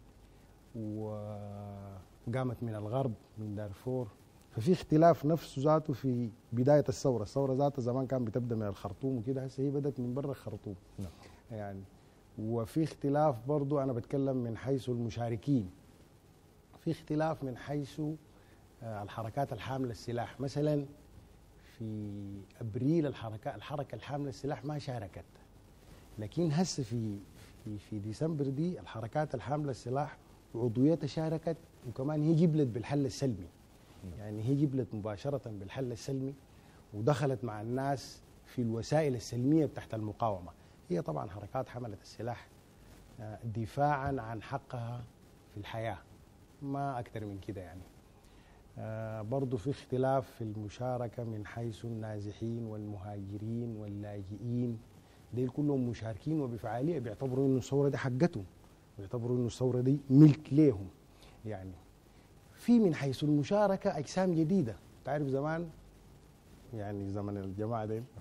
وقامت من الغرب من دارفور. ففي اختلاف نفسه ذاته في بداية الثورة. الثورة ذاتها زمان كان بتبدأ من الخرطوم وكده هسه هي بدأت من برا الخرطوم. نعم. يعني وفي اختلاف برضو أنا بتكلم من حيث المشاركين. في اختلاف من حيث الحركات الحاملة السلاح مثلا في أبريل الحركة الحركة الحاملة السلاح ما شاركت. لكن هسه في في في ديسمبر دي الحركات الحاملة السلاح عضويتها شاركت وكمان هي جبلت بالحل السلمي. يعني هي جبلت مباشرة بالحل السلمي ودخلت مع الناس في الوسائل السلمية تحت المقاومة. هي طبعا حركات حملت السلاح آه، دفاعا عن حقها في الحياة. ما أكثر من كده يعني. آه، برضو في اختلاف في المشاركة من حيث النازحين والمهاجرين واللاجئين. ديل كلهم مشاركين وبفعالية بيعتبروا إنه الثورة دي حقتهم بيعتبروا إنه الثورة دي ملك ليهم. يعني في من حيث المشاركة أجسام جديدة. تعرف زمان؟ يعني زمن الجماعة ديل.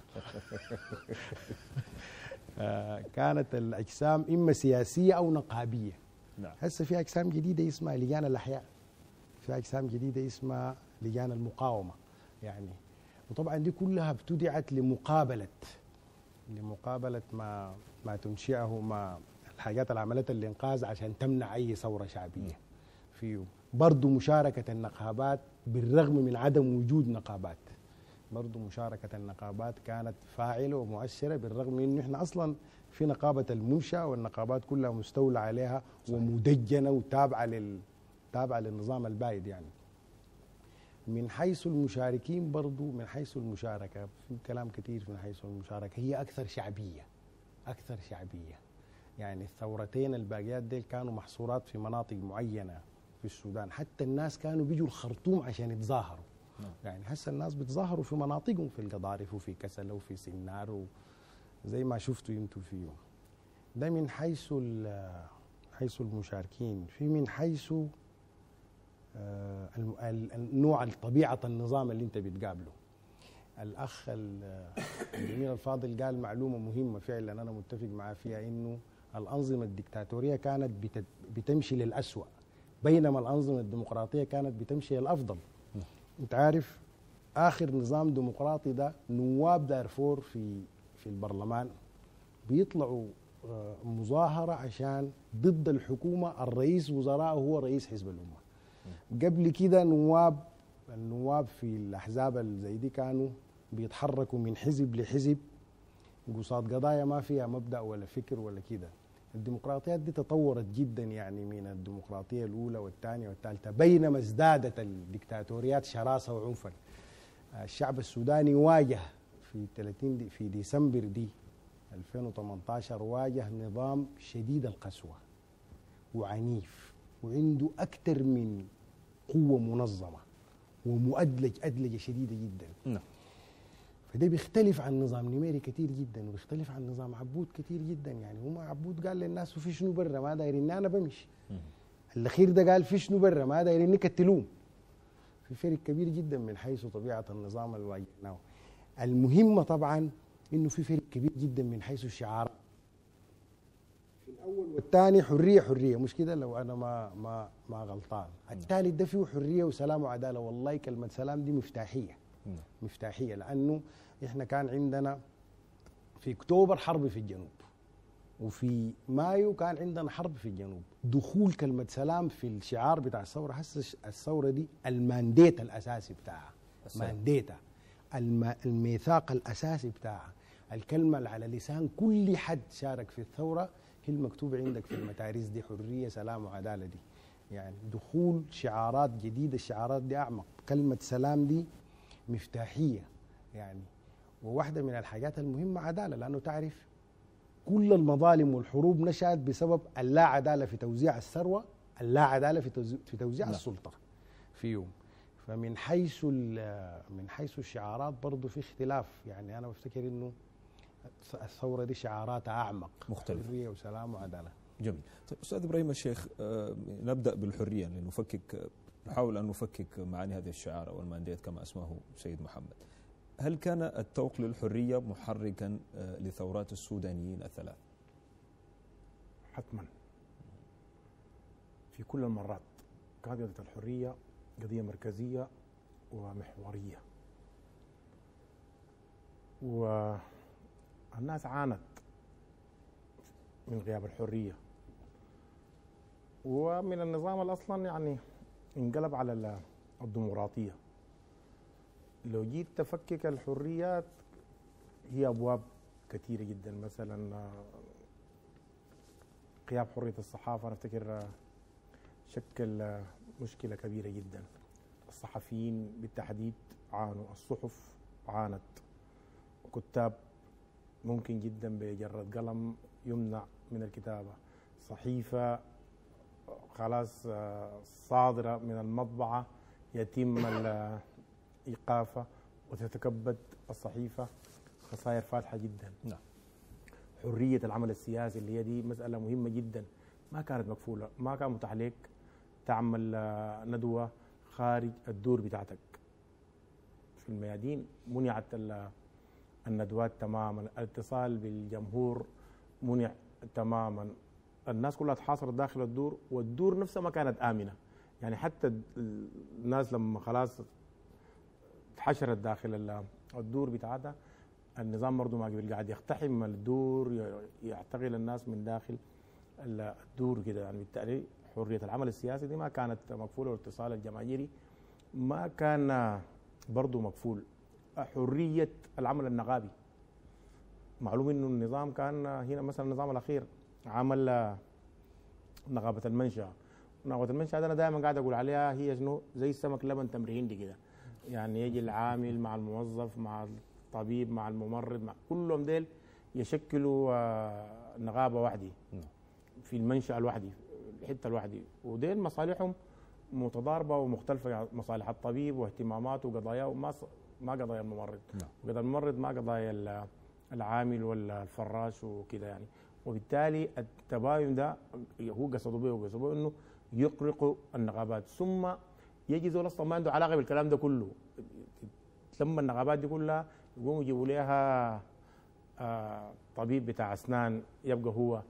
آه، كانت الأجسام إما سياسية أو نقابية. نعم. هسه في اقسام جديدة اسمها لجان الأحياء. في اقسام جديدة اسمها لجان المقاومة يعني. وطبعا دي كلها ابتدعت لمقابلة لمقابلة ما ما تنشئه ما الحاجات اللي عملتها الإنقاذ عشان تمنع أي ثورة شعبية. فيه برضه مشاركة النقابات بالرغم من عدم وجود نقابات. برضه مشاركة النقابات كانت فاعلة ومؤثرة بالرغم من إنه إحنا أصلا في نقابة المنشأة والنقابات كلها مستولى عليها ومدجنة وتابعة لل تابعة للنظام البايد يعني. من حيث المشاركين برضو من حيث المشاركة في كلام كثير من حيث المشاركة هي أكثر شعبية أكثر شعبية. يعني الثورتين الباقيات ديل كانوا محصورات في مناطق معينة في السودان. حتى الناس كانوا بيجوا الخرطوم عشان يتظاهروا. نعم. يعني هسه الناس بتظاهروا في مناطقهم في القضارف وفي كسلة وفي سنار زي ما شفتوا أنتوا فيهم ده من حيث حيث المشاركين. في من حيث آه، النوع طبيعة النظام اللي انت بتقابله. الأخ ال- الجميل الفاضل قال معلومة مهمة فعلا أنا متفق معاه فيها إنه الأنظمة الدكتاتورية كانت بت- بتمشي للأسوأ بينما الأنظمة الديمقراطية كانت بتمشي للأفضل. أنت عارف آخر نظام ديمقراطي ده نواب دارفور في في البرلمان بيطلعوا آه، مظاهرة عشان ضد الحكومة الرئيس وزراء هو رئيس حزب الأمة. قبل كده نواب النواب في الأحزاب اللي زي دي كانوا بيتحركوا من حزب لحزب. قصاد قضايا ما فيها مبدأ ولا فكر ولا كده. الديمقراطيات دي تطورت جدا يعني من الديمقراطية الأولى والثانية والثالثة بينما ازدادت الدكتاتوريات شراسة وعنفا. الشعب السوداني واجه في 30 دي في ديسمبر دي 2018 واجه نظام شديد القسوة وعنيف. وعنده أكثر من قوة منظمة ومؤدلج أدلجة شديدة جدا. نعم. فده بيختلف عن نظام نميري كتير جدا وبيختلف عن نظام عبود كتير جدا. يعني هما عبود قال للناس في شنو برا؟ ما دايرين أنا بمشي. الأخير ده قال في شنو برا؟ ما دايرين نكتلوم في فرق كبير جدا من حيث طبيعة النظام اللي واجهناه المهمة طبعا إنه في فرق كبير جدا من حيث الشعار. في الأول والثاني حرية حرية. مش كده؟ لو أنا ما ما ما غلطان. الثالث ده فيه حرية وسلام وعدالة. والله كلمة سلام دي مفتاحية. مفتاحية. لأنه إحنا كان عندنا في أكتوبر حرب في الجنوب. وفي مايو كان عندنا حرب في الجنوب. دخول كلمة سلام في الشعار بتاع الثورة. هسه الثورة دي المانديت الأساسي بتاعها. مانديتا. الم... الميثاق الأساسي بتاعها. الكلمة اللي على لسان كل حد شارك في الثورة هي المكتوبه عندك في المتاريس دي حرية سلام وعدالة دي. يعني دخول شعارات جديدة الشعارات دي أعمق. كلمة سلام دي مفتاحية يعني. وواحدة من الحاجات المهمة عدالة لأنه تعرف كل المظالم والحروب نشأت بسبب اللا عداله في توزيع الثروة اللا عداله في توزيع في توزيع نعم. السلطة فيهم فمن حيث ال- من حيث الشعارات برضه في اختلاف. يعني أنا بفتكر إنه الثورة دي شعاراتها أعمق. مختلفة. حرية وسلام وعدالة. جميل. طيب أستاذ إبراهيم الشيخ آه، نبدأ بالحرية لنفكك نحاول أن نفكك معاني هذه الشعار أو المانديت كما اسمه سيد محمد. هل كان التوق للحرية محركا آه، لثورات السودانيين الثلاث؟ حتما. في كل المرات كانت قضية الحرية قضية مركزية ومحورية. والناس عانت من غياب الحرية. ومن النظام اللي أصلا يعني انقلب على ال- الديمقراطية. لو جيت تفكك الحريات هي أبواب كثيرة جدا. مثلا غياب حرية الصحافة أنا أفتكر شكل مشكلة كبيرة جدا. الصحفيين بالتحديد عانوا الصحف عانت. كتاب ممكن جدا بجرد قلم يمنع من الكتابة. صحيفة خلاص آه، صادرة من المطبعة يتم ال- إيقافها وتتكبد الصحيفة. خسائر فادحة جدا. نعم. حرية العمل السياسي اللي هي دي مسألة مهمة جدا. ما كانت مكفولة ما كان متاح لك تعمل آه، ندوة خارج الدور بتاعتك. في الميادين منعت الندوات تماما. الاتصال بالجمهور منع تماما. الناس كلها تحاصرت داخل الدور والدور نفسها ما كانت آمنة. يعني حتى ال- الناس لما خلاص اتحشرت داخل ال- الدور بتاعتها النظام برضه ما قبل قاعد يقتحم الدور يعتقل الناس من داخل ال- الدور كده. يعني بالتالي حرية العمل السياسي دي ما كانت مقفولة والاتصال الجماهيري ما كان برضه مقفول. حرية العمل النقابي. معلوم إنه النظام كان هنا مثلا النظام الأخير عمل نقابة المنشأة. نقابة المنشأة ده أنا دائما قاعد أقول عليها هي شنو؟ زي السمك لبن تمر هندي كده. يعني يجي العامل مع الموظف مع الطبيب مع الممرض مع كلهم ديل يشكلوا آه، نقابة واحدة نعم. في المنشأة الواحده الحتة الواحده وديل مصالحهم متضاربة ومختلفة يعني مصالح الطبيب واهتماماته وقضاياه ما قضايا الممرض نعم. قضايا الممرض ما قضايا ال- العامل ولا الفراش وكده يعني وبالتالي التباين ده هو قصده به وقصده به إنه يقرق النقابات ثم يجي زول أصلا ما عنده علاقة بالكلام ده كله لما النقابات دي كلها يقوموا يجيبوا لها آه، طبيب بتاع أسنان يبقى هو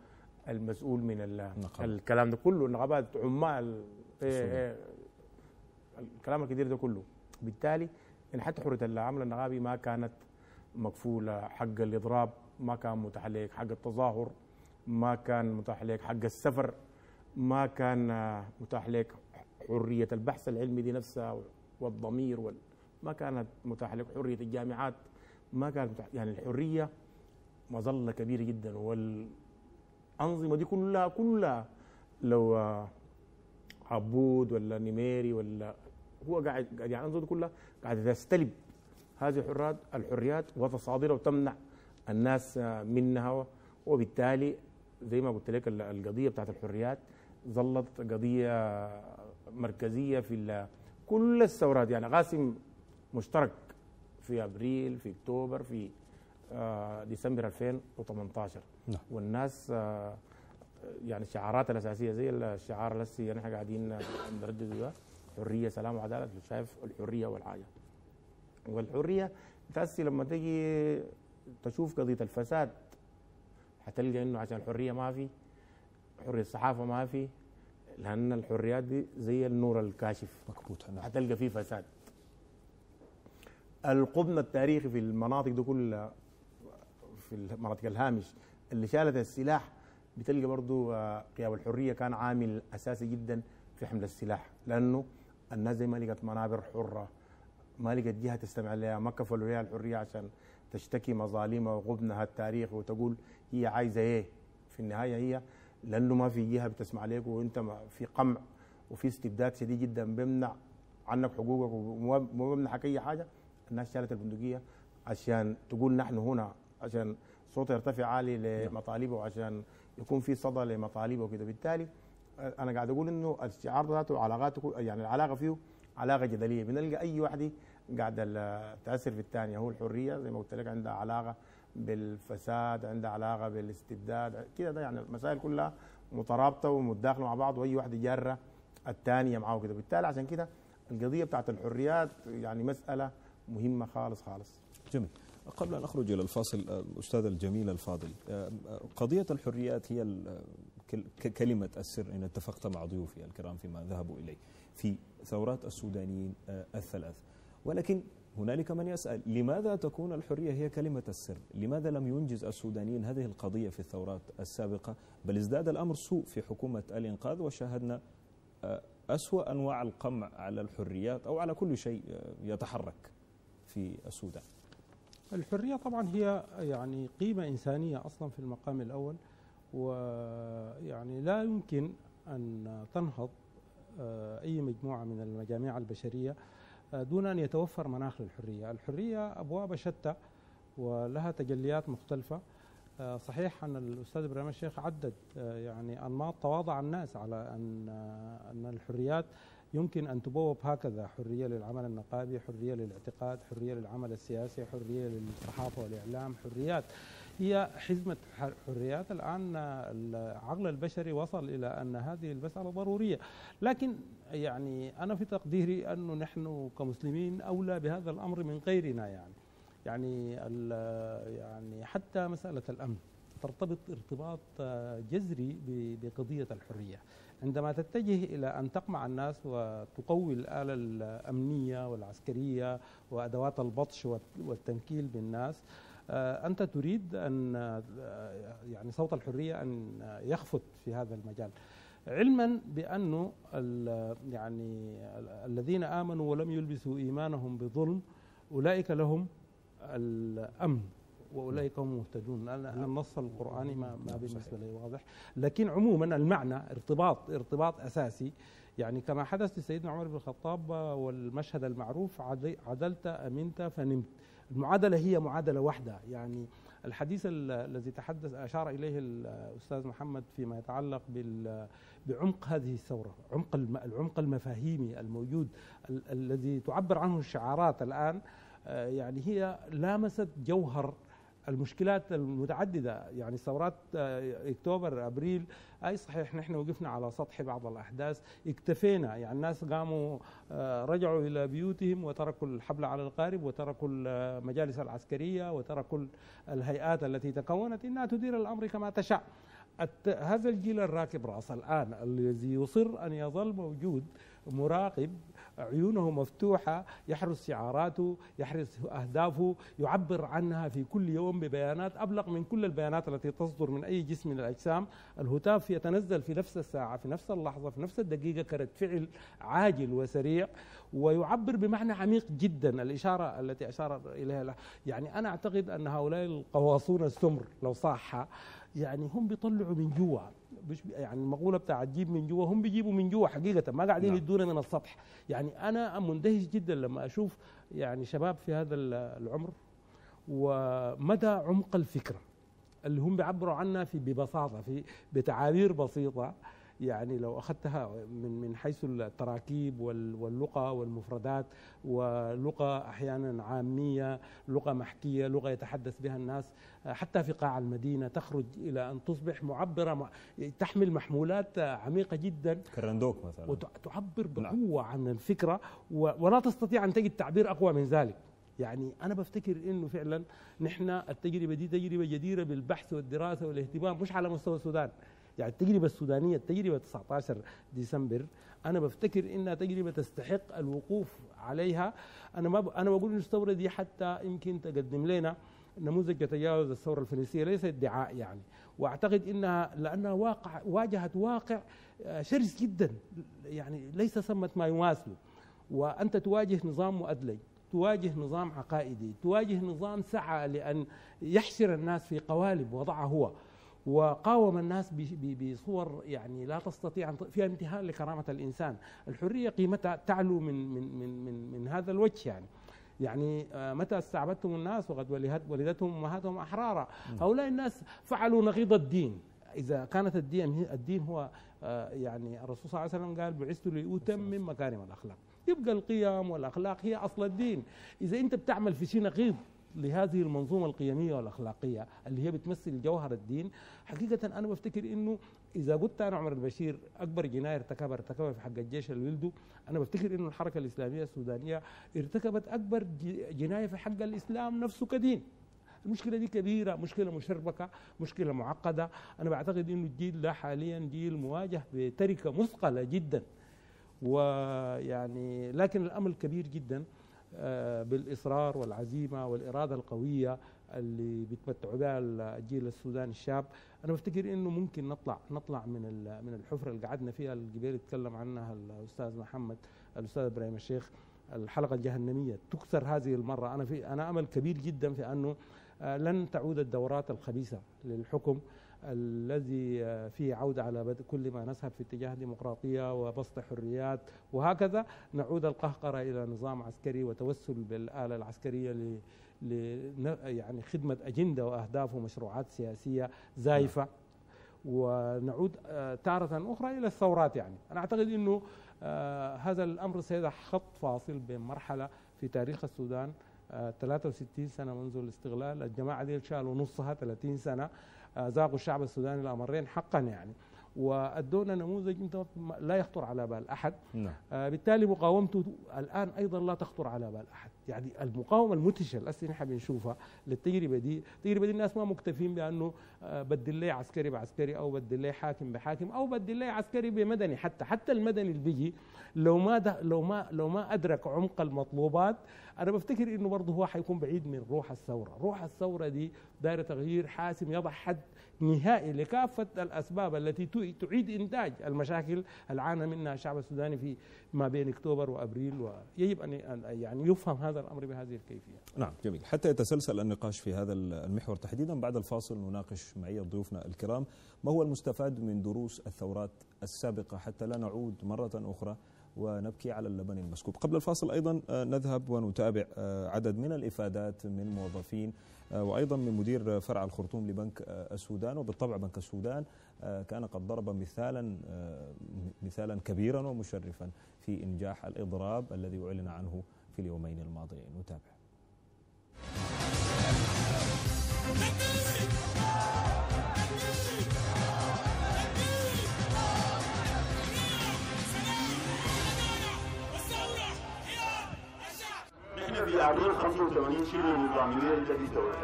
المسؤول من ال- نقابة. الكلام ده كله النقابات عمال إيه. إيه الكلام الكثير ده كله بالتالي ان حتى حرية العمل النقابي ما كانت مكفوله حق الإضراب ما كان متاح لك حق التظاهر ما كان متاح لك حق السفر ما كان متاح لك حرية البحث العلمي دي نفسها والضمير وال ما كانت متاح لك حرية الجامعات ما كانت متاح يعني الحرية مظلة كبيرة جدا. والأنظمة دي كلها كلها لو آه، عبود ولا نميري ولا هو قاعد قاعد يعني كلها قاعدة تستلب هذه الحريات الحريات وتصادرها وتمنع الناس آه، منها. وبالتالي زي ما قلت لك ال- القضية بتاعت الحريات ظلت قضية مركزية في كل الثورات. يعني قاسم مشترك في أبريل في أكتوبر في آه، ديسمبر 2018 نعم. والناس آه، يعني الشعارات الأساسية زي الشعار الأساسي نحن قاعدين نردده ده. حريه سلام وعداله شايف الحرية والحاجة والحرية تأسي لما تجي تشوف قضية الفساد حتلقى إنه عشان الحرية ما في حرية الصحافة ما في لأن الحريات دي زي النور الكاشف. مكبوتة نعم. حتلقى فيه فساد. القبن التاريخي في المناطق دي كلها في مناطق الهامش اللي شالت السلاح بتلقى برضو آه، قيام الحرية كان عامل أساسي جدا في حمل السلاح لأنه الناس زي ما لقت منابر حرة ما لقت جهة تستمع لها ما كفلوا لها الحرية عشان تشتكي مظالمها وغبنها التاريخي وتقول هي عايزة إيه؟ في النهاية هي لأنه ما في جهة بتسمع لك وأنت في قمع وفي استبداد شديد جدا بيمنع عنك حقوقك وما ما بيمنحك أي حاجة. الناس شالت البندقية عشان تقول نحن هنا عشان صوتها يرتفع عالي لمطالبه وعشان يكون في صدى لمطالبه وكده. بالتالي أنا قاعد أقول إنه الشعار ذاته علاقاته يعني العلاقة فيه علاقة جدلية. بنلقى أي واحدة قاعدة تأثر في الثانية. هو الحرية زي ما قلت لك عندها علاقة بالفساد عندها علاقة بالاستبداد. كده ده يعني المسائل كلها مترابطة ومتداخلة مع بعض وأي واحدة جاره الثانية معاه كده. بالتالي عشان كده القضية بتاعت الحريات يعني مسألة مهمة خالص خالص. جميل. قبل أن أخرج إلى الفاصل الأستاذ الجميل الفاضل قضية الحريات هي كلمة السر إن اتفقت مع ضيوفي الكرام فيما ذهبوا إليه في ثورات السودانيين آه، الثلاث. ولكن هنالك من يسأل لماذا تكون الحرية هي كلمة السر؟ لماذا لم ينجز السودانيين هذه القضية في الثورات السابقة؟ بل ازداد الأمر سوء في حكومة الإنقاذ وشاهدنا آه، أسوأ أنواع القمع على الحريات أو على كل شيء آه، يتحرك في السودان. الحرية طبعا هي يعني قيمة إنسانية أصلا في المقام الأول. ويعني لا يمكن أن تنهض آه، أي مجموعة من المجاميع البشرية آه، دون أن يتوفر مناخ للحرية. الحرية أبواب شتى ولها تجليات مختلفة. آه، صحيح أن الأستاذ إبراهيم الشيخ عدد يعني أنماط تواضع الناس على أن أن الحريات يمكن أن تبوب هكذا. حرية للعمل النقابي حرية للاعتقاد حرية للعمل السياسي حرية للصحافة والإعلام حريات هي حزمة حريات الآن العقل البشري وصل إلى أن هذه المسألة ضرورية. لكن يعني أنا في تقديري أنه نحن كمسلمين أولى بهذا الأمر من غيرنا يعني. يعني يعني حتى مسألة الأمن ترتبط ارتباط آه، جذري بقضية الحرية. عندما تتجه إلى أن تقمع الناس وتقوي الآلة الأمنية والعسكرية وأدوات البطش والتنكيل بالناس آه، أنت تريد أن آه، يعني صوت الحرية أن يخفت في هذا المجال. علما بأنه يعني الذين آمنوا ولم يلبسوا إيمانهم بظلم أولئك لهم الأمن وأولئك هم مهتدون. النص القرآني ما ما بالنسبة لي واضح. لكن عموما المعنى ارتباط ارتباط أساسي. يعني كما حدث لسيدنا عمر بن الخطاب والمشهد المعروف عدلت أمنت فنمت. المعادلة هي معادلة واحدة. يعني الحديث الذي تحدث أشار إليه الأستاذ محمد فيما يتعلق بعمق هذه الثورة عمق العمق المفاهيمي الموجود الذي تعبر عنه الشعارات الآن آه، يعني هي لامست جوهر المشكلات المتعددة. يعني ثورات آه، أكتوبر أبريل أي صحيح نحن وقفنا على سطح بعض الأحداث اكتفينا. يعني الناس قاموا آه، رجعوا إلى بيوتهم وتركوا الحبل على القارب وتركوا المجالس العسكرية وتركوا الهيئات التي تكونت. إنها تدير الأمر كما تشاء. هذا الجيل الراكب رأس الآن الذي يصر أن يظل موجود مراقب عيونه مفتوحة يحرس شعاراته يحرس أهدافه يعبر عنها في كل يوم ببيانات أبلغ من كل البيانات التي تصدر من أي جسم من الأجسام. الهتاف يتنزل في نفس الساعة في نفس اللحظة في نفس الدقيقة كرد فعل عاجل وسريع ويعبر بمعنى عميق جدا. الإشارة التي أشار إليها يعني أنا أعتقد أن هؤلاء القواصون السمر لو صح يعني هم بيطلعوا من جوا. يعني المقولة بتاع تجيب من جوا هم بيجيبوا من جوا حقيقة ما قاعدين نعم. يدونا من السطح يعني أنا مندهش جدا لما أشوف يعني شباب في هذا العمر ومدى عمق الفكرة اللي هم بيعبروا عنها في ببساطة في بتعابير بسيطة يعني لو أخذتها من من حيث التراكيب واللغة والمفردات ولغه أحيانا عامية لغه محكية لغه يتحدث بها الناس حتى في قاع المدينة تخرج إلى أن تصبح معبرة تحمل محمولات عميقة جدا. كرندوك مثلا. وتعبر نعم. بقوة عن الفكرة ولا تستطيع أن تجد تعبير أقوى من ذلك. يعني أنا بفتكر إنه فعلا نحن التجربة دي تجربة جديرة بالبحث والدراسة والاهتمام مش على مستوى السودان. يعني التجربة السودانية التجربة 19 ديسمبر أنا بفتكر إنها تجربة تستحق الوقوف عليها. أنا ما أنا بقول الثورة دي حتى يمكن تقدم لنا نموذج يتجاوز الثورة الفرنسية ليس ادعاء يعني. وأعتقد إنها لأنها واقع واجهت واقع آه، شرس جدا يعني ليس ثمة ما يماثله وأنت تواجه نظام مؤدلج تواجه نظام عقائدي تواجه نظام سعى لأن يحشر الناس في قوالب وضعها هو. وقاوم الناس بصور يعني لا تستطيع فيها انتهاء لكرامة الإنسان، الحرية قيمتها تعلو من من من من, من هذا الوجه يعني. يعني آه، متى استعبدتم الناس وقد ولدتهم أمهاتهم أحرارا، هؤلاء الناس فعلوا نقيض الدين، إذا كانت الدين الدين هو آه، يعني الرسول صلى الله عليه وسلم قال بعثت لأتمم مكارم الأخلاق، يبقى القيم والأخلاق هي أصل الدين، إذا أنت بتعمل في شيء نقيض لهذه المنظومة القيمية والأخلاقية اللي هي بتمثل جوهر الدين. حقيقة أنا بفتكر إنه إذا قلت أنا عمر البشير أكبر جناية ارتكبها ارتكبها في حق الجيش اللي ولده أنا بفتكر إنه الحركة الإسلامية السودانية ارتكبت أكبر جناية في حق الإسلام نفسه كدين. المشكلة دي كبيرة مشكلة مشربكة مشكلة معقدة. أنا بعتقد إنه الجيل ده حاليا جيل مواجه بتركة مثقلة جدا. ويعني لكن الأمل كبير جدا. بالإصرار والعزيمة والإرادة القوية اللي بيتمتعوا بها الجيل السوداني الشاب أنا بفتكر إنه ممكن نطلع نطلع من من الحفرة اللي قعدنا فيها اللي يتكلم عنها الأستاذ محمد الأستاذ إبراهيم الشيخ. الحلقة الجهنمية تكسر هذه المرة. أنا في أنا أمل كبير جدا في أنه آه، لن تعود الدورات الخبيثة للحكم. الذي فيه عودة على بدء كل ما نذهب في اتجاه ديمقراطية وبسط حريات وهكذا نعود القهقرة إلى نظام عسكري وتوسل بالآلة العسكرية ل يعني خدمة أجندة وأهداف ومشروعات سياسية زائفة ونعود آه، تارة أخرى إلى الثورات يعني. أنا أعتقد أنه آه، هذا الأمر سيضع خط فاصل بين مرحلة في تاريخ السودان 63 آه، سنة منذ الاستغلال. الجماعة دي شالوا نصها 30 سنة. ذاقوا الشعب السوداني الأمرين حقا يعني. وأدونا نموذج انت لا يخطر على بال أحد. نعم. آه، بالتالي مقاومته الآن أيضا لا تخطر على بال أحد. يعني المقاومة المدهشه التي نحن بنشوفها للتجربة دي. التجربة دي الناس ما مكتفين بأنه آه، بدل لي عسكري بعسكري أو بدل لي حاكم بحاكم أو بدل لي عسكري بمدني. حتى حتى المدني اللي بيجي لو ما ده لو ما لو ما أدرك عمق المطلوبات أنا بفتكر إنه برضه هو حيكون بعيد من روح الثورة. روح الثورة دي دايرة تغيير حاسم يضع حد نهائي لكافة الأسباب التي تعيد إنتاج المشاكل العانى منها الشعب السوداني في ما بين أكتوبر وأبريل ويجب أن- يعني يفهم هذا الأمر بهذه الكيفية. نعم جميل. حتى يتسلسل النقاش في هذا المحور. تحديدا بعد الفاصل نناقش معي ضيوفنا الكرام ما هو المستفاد من دروس الثورات السابقة حتى لا نعود مرة أخرى ونبكي على اللبن المسكوب. قبل الفاصل أيضا آه، نذهب ونتابع آه، عدد من الإفادات من موظفين وأيضا من مدير فرع الخرطوم لبنك آه، السودان وبالطبع بنك السودان آه، كان قد ضرب مثالا آه، مثالا كبيرا ومشرفا في إنجاح الإضراب الذي أعلن عنه في اليومين الماضيين. نتابع. ابريل 85 شلنا النظاميه التي ثورت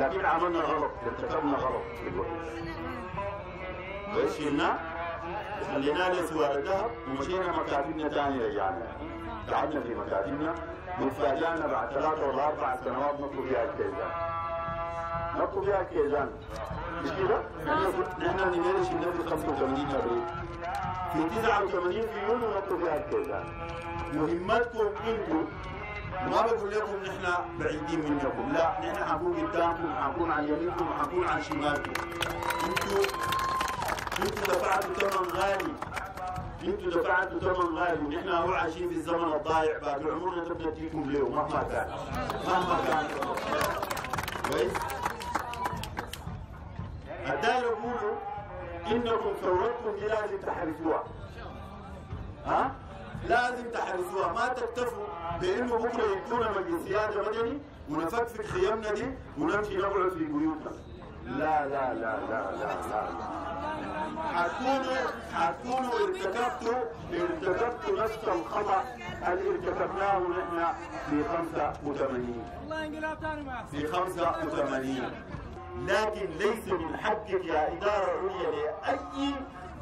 لكن عملنا غلط ارتكبنا غلط في الوقت. كويس شلناه خليناه لسوار الذهب ومشينا مكاتبنا ثاني رجعنا قعدنا في مكاتبنا. وتفاجأنا بعد ثلاثة ولا أربع سنوات نطلب فيها الكيزان. نطلب فيها الكيزان. مش كده؟ نحن- نميل شلنا في 85 ابريل في 89 في يونيو نطلب فيها الكيزان. مهمتكم أنتم ما بقول لكم نحن بعيدين منكم. لا نحن حنكون قدامكم حنكون عن يمينكم وحنكون عن شمالكم. أنتوا أنتوا دفعتوا ثمن غالي. أنتوا دفعتوا ثمن غالي. ونحن هو عايشين في الزمن الضايع. بعد عمرنا تبدا تجيكم له مهما كان. مهما كان. كويس؟ الدائرة يقولوا إنكم ثورتكم دي لازم تحرسوها. ها؟ لازم تحرسوها. ما تكتفوا بانه بكره يدونا مجلس سياده مدني ونفكفك خيامنا دي ونمشي نقعد في بيوتنا. لا لا لا لا لا لا. حتكونوا حتكونوا ارتكبتوا ارتكبتوا نفس الخطأ اللي ارتكبناه نحن في 85 في 85 لكن ليس من حقك يا إدارة عليا لأي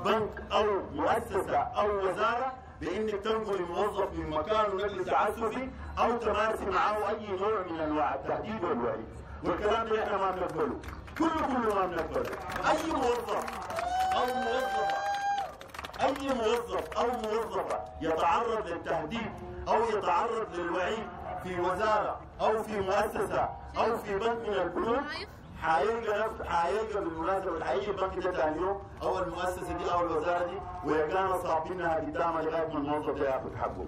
بنك أو مؤسسة أو وزارة بإنك تنقل موظف من مكانه نقل تعسفي أو تمارسي معه أي نوع من أنواع التهديد والوعي. والكلام ده إحنا ما بنقبله كله كله ما بنقبله أي موظف أو موظفة أي موظف أو موظفة يتعرض للتهديد أو يتعرض للوعيد في وزارة أو في مؤسسة أو في بنك من البنوك حيلقى نفس حيلقى بالمناسبه حيجي البنك ده ثاني يوم أو المؤسسه دي أو الوزاره دي ويلقانا صابينها قدامها لغايه ما الموظف ياخذ حقه.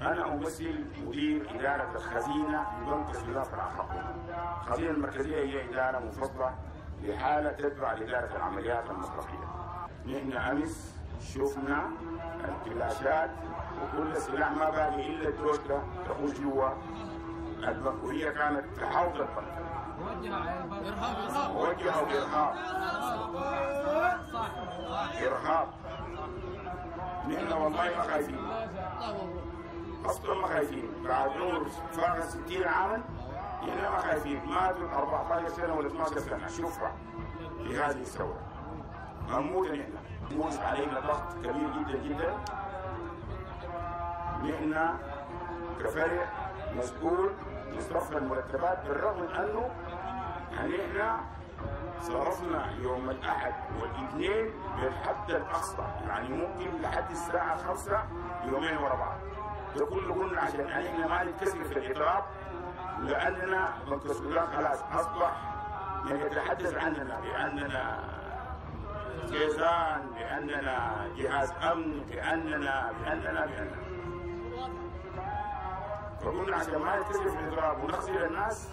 أنا أمثل مدير إدارة الخزينة لبنك السودان في الحكومة. الخزينة المركزية هي إدارة منفصلة لحالة تتبع لإدارة العمليات المصرفية. نحن أمس شفنا الكلاشات وكل السلاح ما باقي إلا الدوشة تخش جوا البنك وهي كانت تحاول البنك. موجهة بإرهاب. إرهاب. نحن والله ما خايفين. أصلا ما خايفين بعد عمر فاق 60 عاما إحنا ما خايفين ماتوا 14 سنة ولا 12 سنة شوفها في هذه الثورة نموت نحن نموت علينا ضغط كبير جدا جدا نحن كفرع مسؤول نصرف المرتبات بالرغم من أنه يعني إحنا صرفنا يوم الأحد والاثنين بالحد الاقصى يعني ممكن لحد الساعة 5 يومين ورا بعض. ده كله قلنا عشان يعني إحنا ما نتكسر في الاضراب لأننا بنك السودان خلاص. أصبح يعني يتحدث عننا بأننا كيزان بأننا جهاز أمن بأننا بأننا بأننا. فقلنا عشان ما نتكسر في الاضراب ونخسر الناس.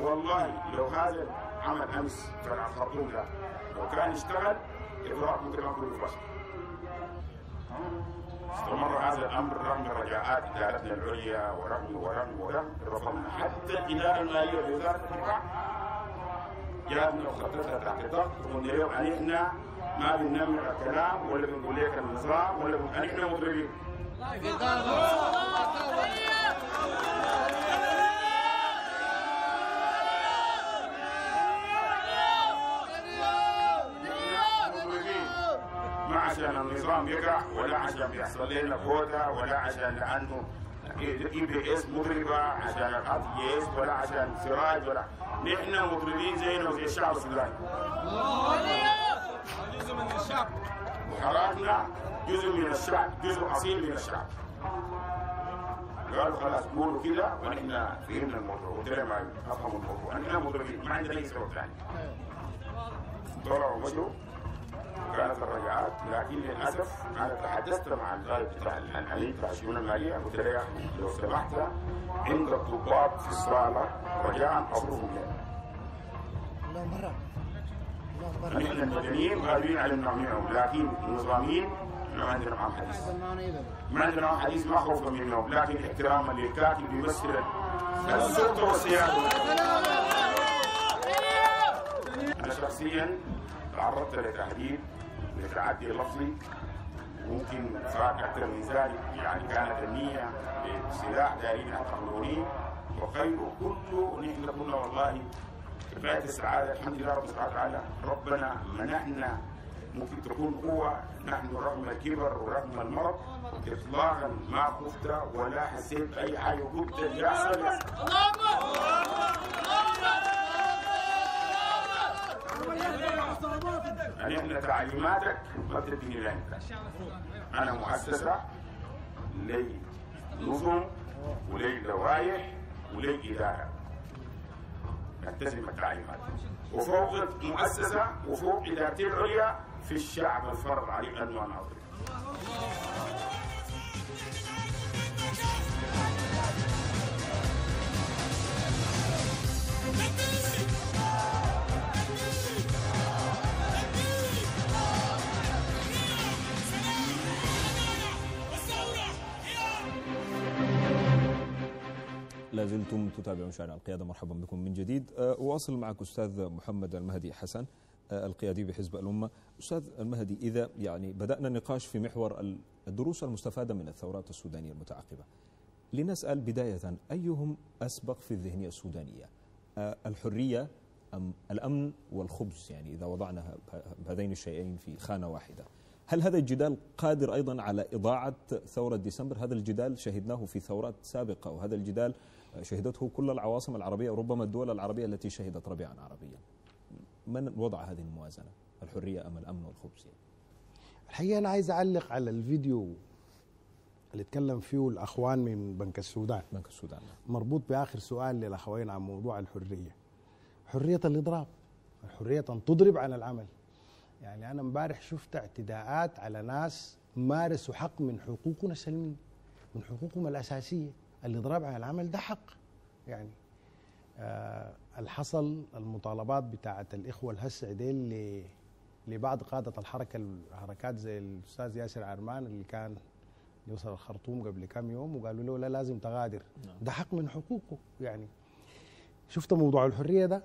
والله لو هذا عمل أمس فرع الخرطوم ده لو كان اشتغل اضراب ممكن ما يكون فشل استمر هذا الأمر رغم رجاءات ادارتنا العليا ورغم ورغم ورغم رفضنا حتى الاداره الماليه بوزاره الدفاع. جاتنا وخطتها تحت ضغط وقلنا لهم إحنا ما بننمر الكلام ولا بنقول لك النظام ولا بنقول إحنا مضربين ما عشان النظام يقع ولا عشان بيحصل لنا كوتا ولا عشان لأنه اي بي اس مضربه عشان جيش ولا عشان سراج ولا نحن مضربين زينا وزي الشعب السوداني وحركنا جزء من الشعب جزء أصيل من الشعب. قالوا خلاص قولوا كده ونحن فهمنا الموضوع. قلت لهم أفهموا الموضوع. نحن مضربين ما عندنا أي سبب ثاني. طلعوا ومشوا كانت الرجعات لكن للأسف أنا تحدثت مع القائد بتاع الحنين بتاع الشؤون المالية. قلت له يا لو سمحت عند الضباط في الصالة رجاء اصرفهم لنا. نحن المدنيين قادرين على نعملهم لكن النظاميين ما عندنا معهم حديث ما عندنا معهم حديث ما خوفا منهم لكن احتراما للكاتب بيمثل السلطه والسياده أنا شخصيا تعرضت لتهديد لتعدي لفظي ممكن فات أكثر من ذلك يعني كانت النيه بسلاح دارين يعتقلوني وخيره كله نحن كنا والله كفاية السعادة. الحمد لله رب وتعالى ربنا. منحنا ممكن تكون قوة نحن رغم الكبر ورغم المرض إطلاقا ما خفت ولا حسيت بأي حاجة. قلت يحصل يحصل يعني إحنا تعليماتك ما بتديني لها انت أنا مؤسسة لي نظم ولي لوائح ولي إدارة. نلتزم بالتعليمات وفوق المؤسسة وفوق ادارتي العليا في الشعب الفرض عليه انه أنا لا زلتم تتابعون شارع القيادة. مرحبا بكم من جديد. أه، أواصل معك أستاذ محمد المهدي حسن أه، القيادي بحزب الأمة. أستاذ المهدي إذا يعني بدأنا النقاش في محور ال- الدروس المستفادة من الثورات السودانية المتعاقبة لنسأل بداية أيهم أسبق في الذهنية السودانية؟ أه، الحرية أم الأمن والخبز؟ يعني إذا وضعنا هذين الشيئين في خانة واحدة. هل هذا الجدال قادر أيضا على إضاعة ثورة ديسمبر؟ هذا الجدال شهدناه في ثورات سابقة وهذا الجدال شهدته كل العواصم العربية وربما الدول العربية التي شهدت ربيعا عربيا. من وضع هذه الموازنة؟ الحرية أم الأمن والخبز؟ الحقيقة أنا عايز أعلق على الفيديو اللي اتكلم فيه الأخوان من بنك السودان. بنك السودان. مربوط بآخر سؤال للأخوين عن موضوع الحرية. حرية الإضراب. حريه ان تضرب عن العمل. يعني أنا امبارح شفت اعتداءات على ناس مارسوا حق من حقوقنا السلميه من حقوقهم الأساسية. الاضراب عن العمل ده حق. يعني آه الحصل المطالبات بتاعه الإخوة الهسع ديل ل- لبعض قادة الحركة الحركات زي الأستاذ ياسر عرمان اللي كان يوصل الخرطوم قبل كم يوم وقالوا له لا لازم تغادر. نعم. ده حق من حقوقه. يعني شفت موضوع الحرية ده؟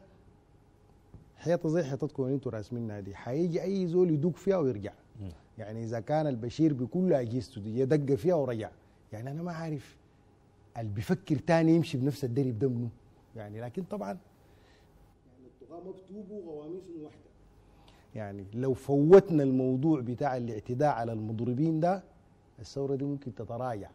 حيطه زي حيطتكم اللي أنتوا راسمينها دي حيجي أي زول يدوق فيها ويرجع. مم. يعني إذا كان البشير بكل أجهزته دي يدق فيها ورجع. يعني أنا ما عارف اللي بيفكر تاني يمشي بنفس الدرب ده منه يعني لكن طبعا يعني الطغاة مكتوبوا وغواميسهم واحدة. يعني لو فوتنا الموضوع بتاع الاعتداء على المضربين ده الثورة دي ممكن تتراجع.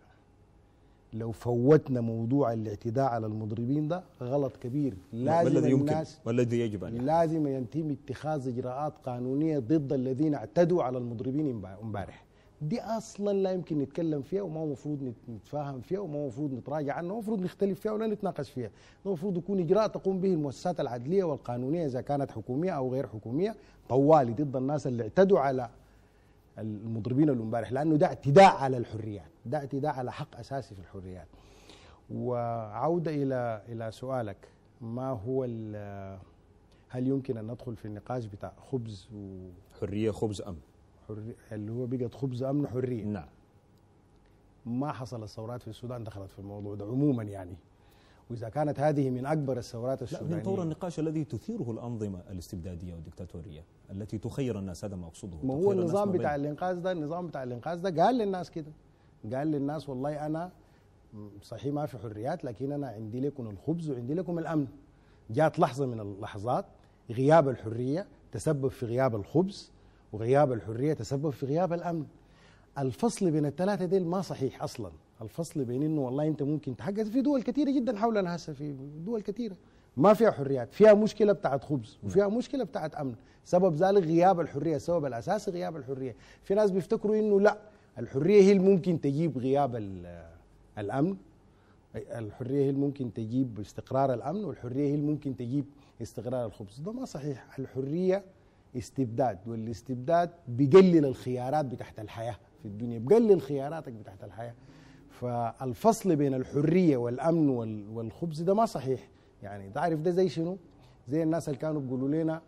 لو فوتنا موضوع الاعتداء على المضربين ده غلط كبير. ما لازم الذي يمكن؟ الناس والذي يجب أن؟ لازم يتم اتخاذ إجراءات قانونية ضد الذين اعتدوا على المضربين امبا- امبارح. دي أصلا لا يمكن نتكلم فيها وما المفروض نت- نتفاهم فيها وما المفروض نتراجع عنها المفروض نختلف فيها ولا نتناقش فيها. المفروض يكون إجراء تقوم به المؤسسات العدلية والقانونية إذا كانت حكومية أو غير حكومية طوالي ضد الناس اللي اعتدوا على المضربين اللي امبارح لأنه ده اعتداء على الحريات ده اعتداء على حق أساسي في الحريات. وعودة إلى إلى سؤالك ما هو هل يمكن أن ندخل في النقاش بتاع خبز حرية خبز أمن وحرية اللي هو بقت خبز أمن حرية. نعم. ما حصل الثورات في السودان دخلت في الموضوع ده عموما يعني. وإذا كانت هذه من أكبر الثورات لا من السودانية. طور النقاش الذي تثيره الأنظمة الاستبدادية والديكتاتورية التي تخير الناس هذا ما أقصده. ما هو النظام بتاع الإنقاذ ده النظام بتاع الإنقاذ ده قال للناس كده. قال للناس والله أنا صحيح ما في حريات لكن أنا عندي لكم الخبز وعندي لكم الأمن. جات لحظة من اللحظات غياب الحرية تسبب في غياب الخبز. وغياب الحرية تسبب في غياب الأمن. الفصل بين الثلاثة ديل ما صحيح أصلا. الفصل بين إنه والله أنت ممكن تحقق في دول كثيرة جدا حولنا هسه في دول كثيرة. ما فيها حريات فيها مشكلة بتاعت خبز وفيها مشكلة بتاعت أمن. سبب ذلك غياب الحرية السبب الاساسي غياب الحرية. في ناس بيفتكروا إنه لا الحرية هي اللي ممكن تجيب غياب ال- الأمن. الحرية هي اللي ممكن تجيب استقرار الأمن والحرية هي اللي ممكن تجيب استقرار الخبز. ده ما صحيح. الحرية استبداد والاستبداد بيقلل الخيارات بتاعت الحياة في الدنيا بقلل خياراتك بتاعت الحياة فالفصل بين الحرية والأمن وال- والخبز ده ما صحيح يعني تعرف ده زي شنو زي الناس اللي كانوا بيقولوا لنا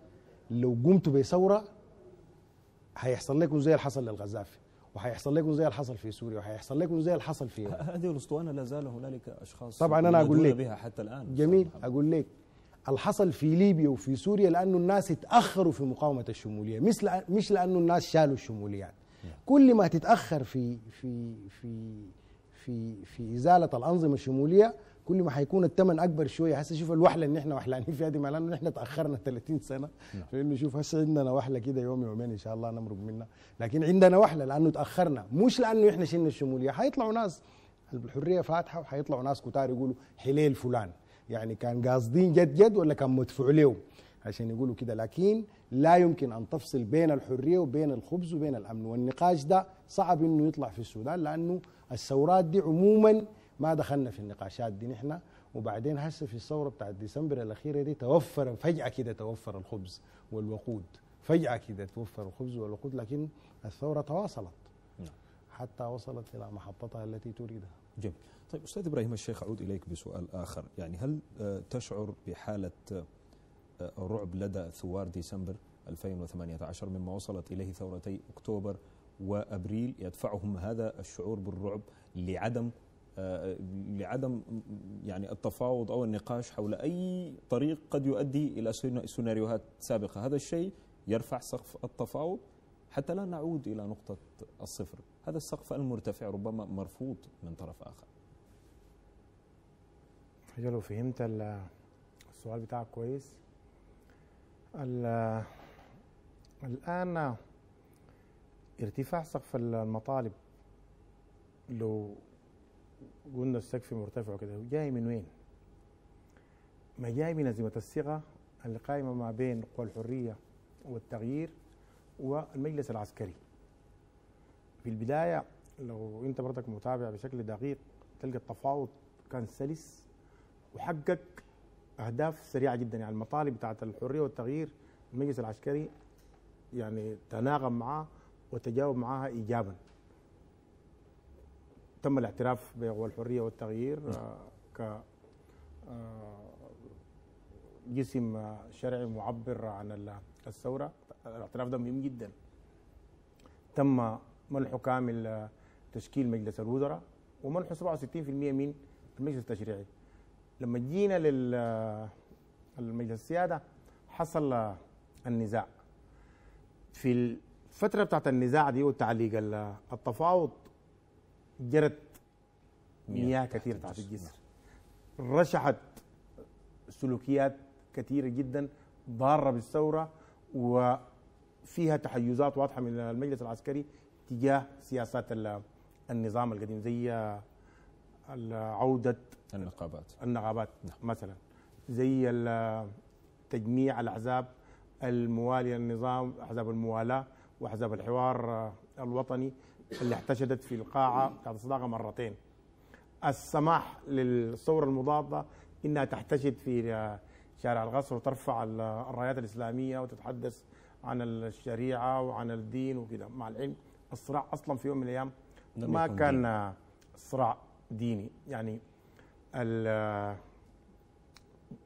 لو قمتوا بثورة هيحصل لكم زي اللي حصل للغزافي وهيحصل لكم زي اللي حصل في سوريا وهيحصل لكم زي اللي حصل في هذه الأسطوانة لا زال هنالك أشخاص طبعاً أقول ينادون لك. بها حتى أستاذ جميل. أقول لك الحصل في ليبيا وفي سوريا لأنه الناس اتاخروا في مقاومة الشمولية مش مش لأنه الناس شالوا الشموليات. كل ما تتأخر في في في في في إزالة الأنظمة الشمولية كل ما حيكون الثمن أكبر شوية. هسه شوف الوحلة اللي إحنا وحلانين فيها دي معناه انه إحنا تأخرنا 30 سنة. فإنه شوف هسه عندنا وحلة كده يوم يومين إن شاء الله نمرق منها. لكن عندنا وحلة لأنه تأخرنا. مش لأنه إحنا شلنا الشمولية. حيطلعوا ناس الحرية فاتحة وحيطلعوا ناس كتار يقولوا حليل فلان. يعني كان قاصدين جد جد ولا كان مدفوع له عشان يقولوا كده. لكن لا يمكن أن تفصل بين الحرية وبين الخبز وبين الأمن. والنقاش ده صعب إنه يطلع في السودان لأنه الثورات دي عموما ما دخلنا في النقاشات دي نحن. وبعدين هسه في الثورة بتاعت ديسمبر الأخيرة دي توفر فجأة كده توفر الخبز والوقود. فجأة كده توفر الخبز والوقود لكن الثورة تواصلت. حتى وصلت إلى محطتها التي تريدها. جميل. طيب أستاذ إبراهيم الشيخ أعود إليك بسؤال آخر. يعني هل آه، تشعر بحالة آه، رعب لدى ثوار ديسمبر 2018 مما وصلت إليه ثورتي أكتوبر وأبريل؟ يدفعهم هذا الشعور بالرعب لعدم آه، لعدم يعني التفاوض أو النقاش حول أي طريق قد يؤدي إلى سينا- سيناريوهات سابقة. هذا الشيء يرفع سقف التفاوض؟ حتى لا نعود إلى نقطة الصفر. هذا السقف المرتفع ربما مرفوض من طرف آخر. حاجة لو فهمت ال- السؤال بتاعك كويس. ال- الآن ارتفاع سقف المطالب لو قلنا السقف مرتفع كده جاي من وين؟ ما جاي من أزمة الثقة اللي قائمة ما بين قوى الحرية والتغيير والمجلس العسكري. في البداية لو أنت برضك متابع بشكل دقيق تلقى التفاوض كان سلس وحقق أهداف سريعة جدا. يعني المطالب بتاعت الحرية والتغيير المجلس العسكري يعني تناغم معاه وتجاوب معها ايجابا. تم الاعتراف بقوى الحريه والتغيير آه، ك آه، جسم شرعي معبر عن ال- الثورة. الاعتراف ده مهم جدا. تم منحه كامل آه، تشكيل مجلس الوزراء ومنحه 67% من المجلس التشريعي. لما جينا للمجلس السيادة حصل النزاع. في الفترة بتاعت النزاع دي وتعليق ال- التفاوض جرت مياه كثير تحت الجسر. رشحت سلوكيات كثيرة جدا ضارة بالثورة وفيها تحيزات واضحة من المجلس العسكري تجاه سياسات ال- النظام القديم زي ال- عودة النقابات. النقابات نعم. مثلا. زي تجميع الأحزاب الموالية للنظام أحزاب الموالاة وأحزاب الحوار الوطني اللي احتشدت في القاعة بتاعت الصداقة مرتين. السماح للثورة المضادة إنها تحتشد في شارع القصر وترفع ال- الرايات الإسلامية وتتحدث عن الشريعة وعن الدين وكده. مع العلم الصراع أصلا في يوم من الأيام ما كان صراع ديني. يعني ال-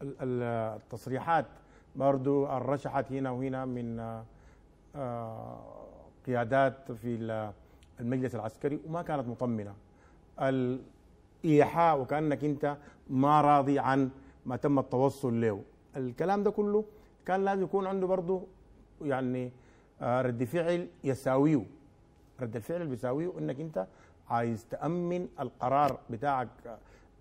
ال- ال- التصريحات برضو الرشحت هنا وهنا من آه، قيادات في ال- المجلس العسكري وما كانت مطمنة. ال- ايحاء وكأنك أنت ما راضي عن ما تم التوصل له. الكلام ده كله كان لازم يكون عنده برضه يعني آه، رد فعل يساويه. رد الفعل اللي بيساويه إنك أنت عايز تأمن القرار بتاعك آه،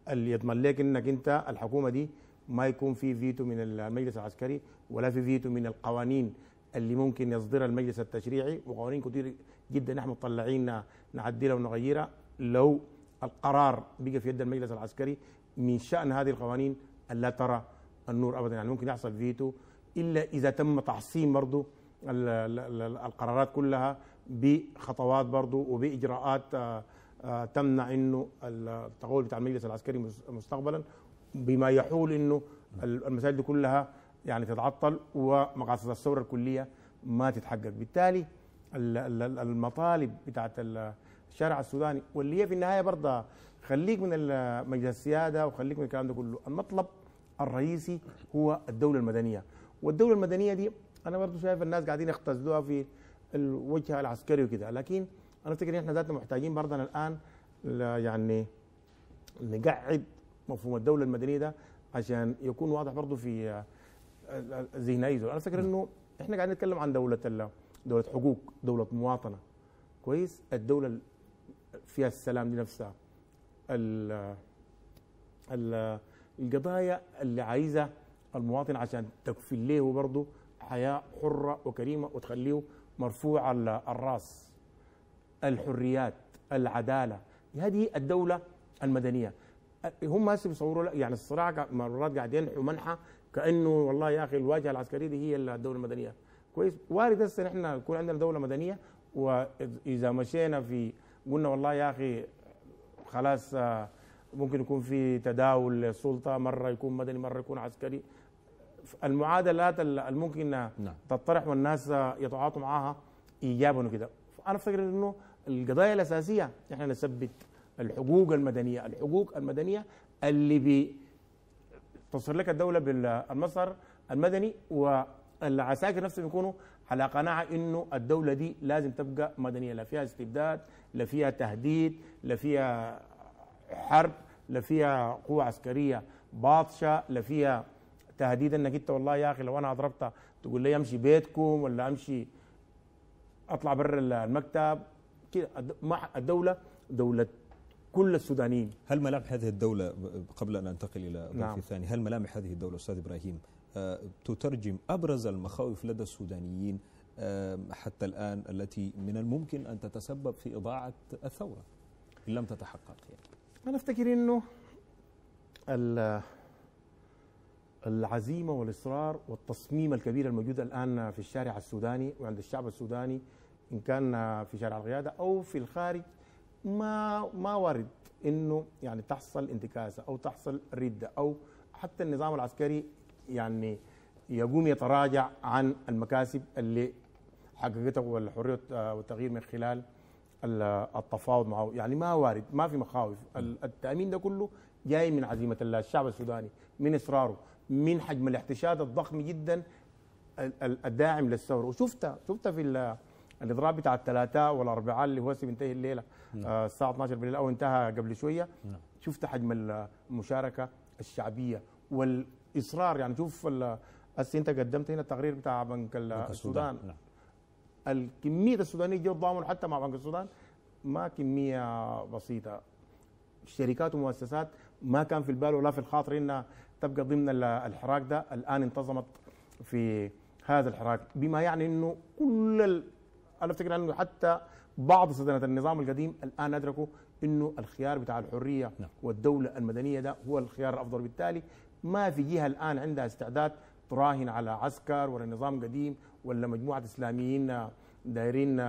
اللي يضمن لك إنك أنت الحكومة دي ما يكون في فيتو من المجلس العسكري ولا في فيتو من القوانين اللي ممكن يصدرها المجلس التشريعي. وقوانين كثير جدا نحن مطلعين نعدلها ونغيرها. لو القرار بقى في يد المجلس العسكري من شأن هذه القوانين ان لا ترى النور ابدا. يعني ممكن يحصل فيتو إلا إذا تم تحصين برضه ال- ال- ال- القرارات كلها بخطوات برضه وبإجراءات آه، آه، تمنع إنه التقول بتاع المجلس العسكري مس- مستقبلا بما يحول إنه ال- المسائل دي كلها يعني تتعطل ومقاصد الثورة الكلية ما تتحقق. بالتالي ال- ال- المطالب بتاعت ال- الشارع السوداني واللي هي في النهاية برضه خليك من مجلس السيادة وخليك من الكلام ده كله المطلب الرئيسي هو الدولة المدنية. والدولة المدنية دي أنا برضه شايف الناس قاعدين يختزلوها في الوجه العسكري وكده. لكن أنا أفتكر إن إحنا ذاتنا محتاجين برضه الآن يعني نقعد مفهوم الدولة المدنية ده عشان يكون واضح برضه في آه، ذهن اي أنا أفتكر إنه إحنا قاعدين نتكلم عن دولة دولة حقوق دولة مواطنة. كويس؟ الدولة ال- فيها السلام دي نفسها. ال- ال- القضايا اللي عايزها المواطن عشان تكفل له برضه حياة حرة وكريمة وتخليه مرفوع ال- الرأس. الحريات العدالة هذه الدولة المدنية. هم هسه بيصوروا يعني الصراع مرات قاعد ينحوا منحى كأنه والله يا أخي الواجهة العسكرية دي هي الدولة المدنية. كويس. وارد هسه نحن يكون عندنا دولة مدنية وإذا مشينا في قلنا والله يا أخي خلاص آه، ممكن يكون في تداول للسلطه مرة يكون مدني مرة يكون عسكري. المعادلات ال- الممكن نعم. تطرح والناس يتعاطوا معاها ايجابا وكده أنا أفتكر إنه القضايا الأساسية إحنا نثبت الحقوق المدنية الحقوق المدنية اللي بي تصل لك الدولة بالمصدر المدني والعساكر نفسهم يكونوا على قناعة إنه الدولة دي لازم تبقى مدنية لا فيها استبداد لا فيها تهديد لا فيها حرب لا فيها قوة عسكرية باطشة لا فيها تهديد إنك أنت والله يا أخي لو أنا ضربت تقول لي أمشي بيتكم ولا أمشي أطلع برا المكتب كده مع الدولة دولة كل السودانيين هل ملامح هذه الدولة قبل أن أنتقل إلى ضيفي نعم. الثاني هل ملامح هذه الدولة أستاذ إبراهيم آه، تترجم أبرز المخاوف لدى السودانيين آه، حتى الآن التي من الممكن أن تتسبب في إضاعة الثورة إن لم تتحقق يعني. أنا أفتكر إنه ال- العزيمة والإصرار والتصميم الكبير الموجود الآن في الشارع السوداني وعند الشعب السوداني إن كان في شارع القيادة أو في الخارج ما ما وارد إنه يعني تحصل انتكاسة أو تحصل ردة أو حتى النظام العسكري يعني يقوم يتراجع عن المكاسب اللي حققته والحرية والتغيير من خلال ال- التفاوض معه. يعني ما وارد ما في مخاوف. ال- التأمين ده كله جاي من عزيمة الشعب السوداني من إصراره. من حجم الاحتشاد الضخم جدا ال- ال- الداعم للثوره وشفتها شفتها في ال- الإضراب بتاع الثلاثاء والاربعاء اللي هو بينتهي الليلة آه، الساعة 12 بالليل أو انتهى قبل شوية. نعم. شفت حجم المشاركة الشعبية والإصرار. يعني شوف هسه انت قدمت هنا التقرير بتاع بنك ال- السودان. نعم. الكمية السودانية جو ضامن حتى مع بنك السودان ما كمية بسيطة. شركات ومؤسسات ما كان في البال ولا في الخاطر إنها تبقى ضمن ال- الحراك ده الآن انتظمت في هذا الحراك بما يعني إنه كل ال... أنا أفتكر إنه حتى بعض سدنه النظام القديم الآن أدركوا إنه الخيار بتاع الحرية نعم. والدولة المدنية ده هو الخيار الأفضل بالتالي ما في جهة الآن عندها استعداد تراهن على عسكر ولا نظام قديم ولا مجموعة إسلاميين دايرين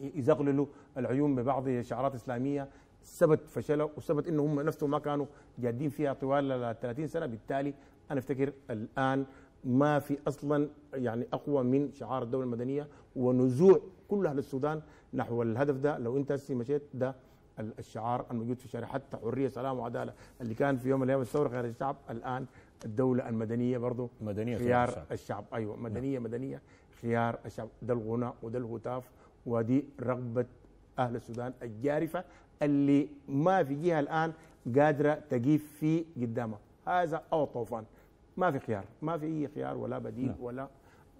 يزغللوا العيون ببعض شعارات إسلامية ثبت فشلوا وثبت إنه هم نفسهم ما كانوا جادين فيها طوال ال 30 سنة. بالتالي أنا أفتكر الآن ما في أصلا يعني أقوى من شعار الدولة المدنية ونزوع كل أهل السودان نحو الهدف ده. لو أنت هسه مشيت ده ال- الشعار الموجود في الشارع حتى حرية سلام وعدالة اللي كان في يوم من الأيام الثورة خير الشعب. الآن الدولة المدنية برضه مدنية خيار خيار الشعب. الشعب. أيوه مدنية مدنية خيار الشعب. ده الغنى وده الهتاف ودي رغبة أهل السودان الجارفة اللي ما في جهة الآن قادرة تقيف في قدامها هذا أو الطوفان ما في خيار. ما في أي خيار ولا بديل نعم. ولا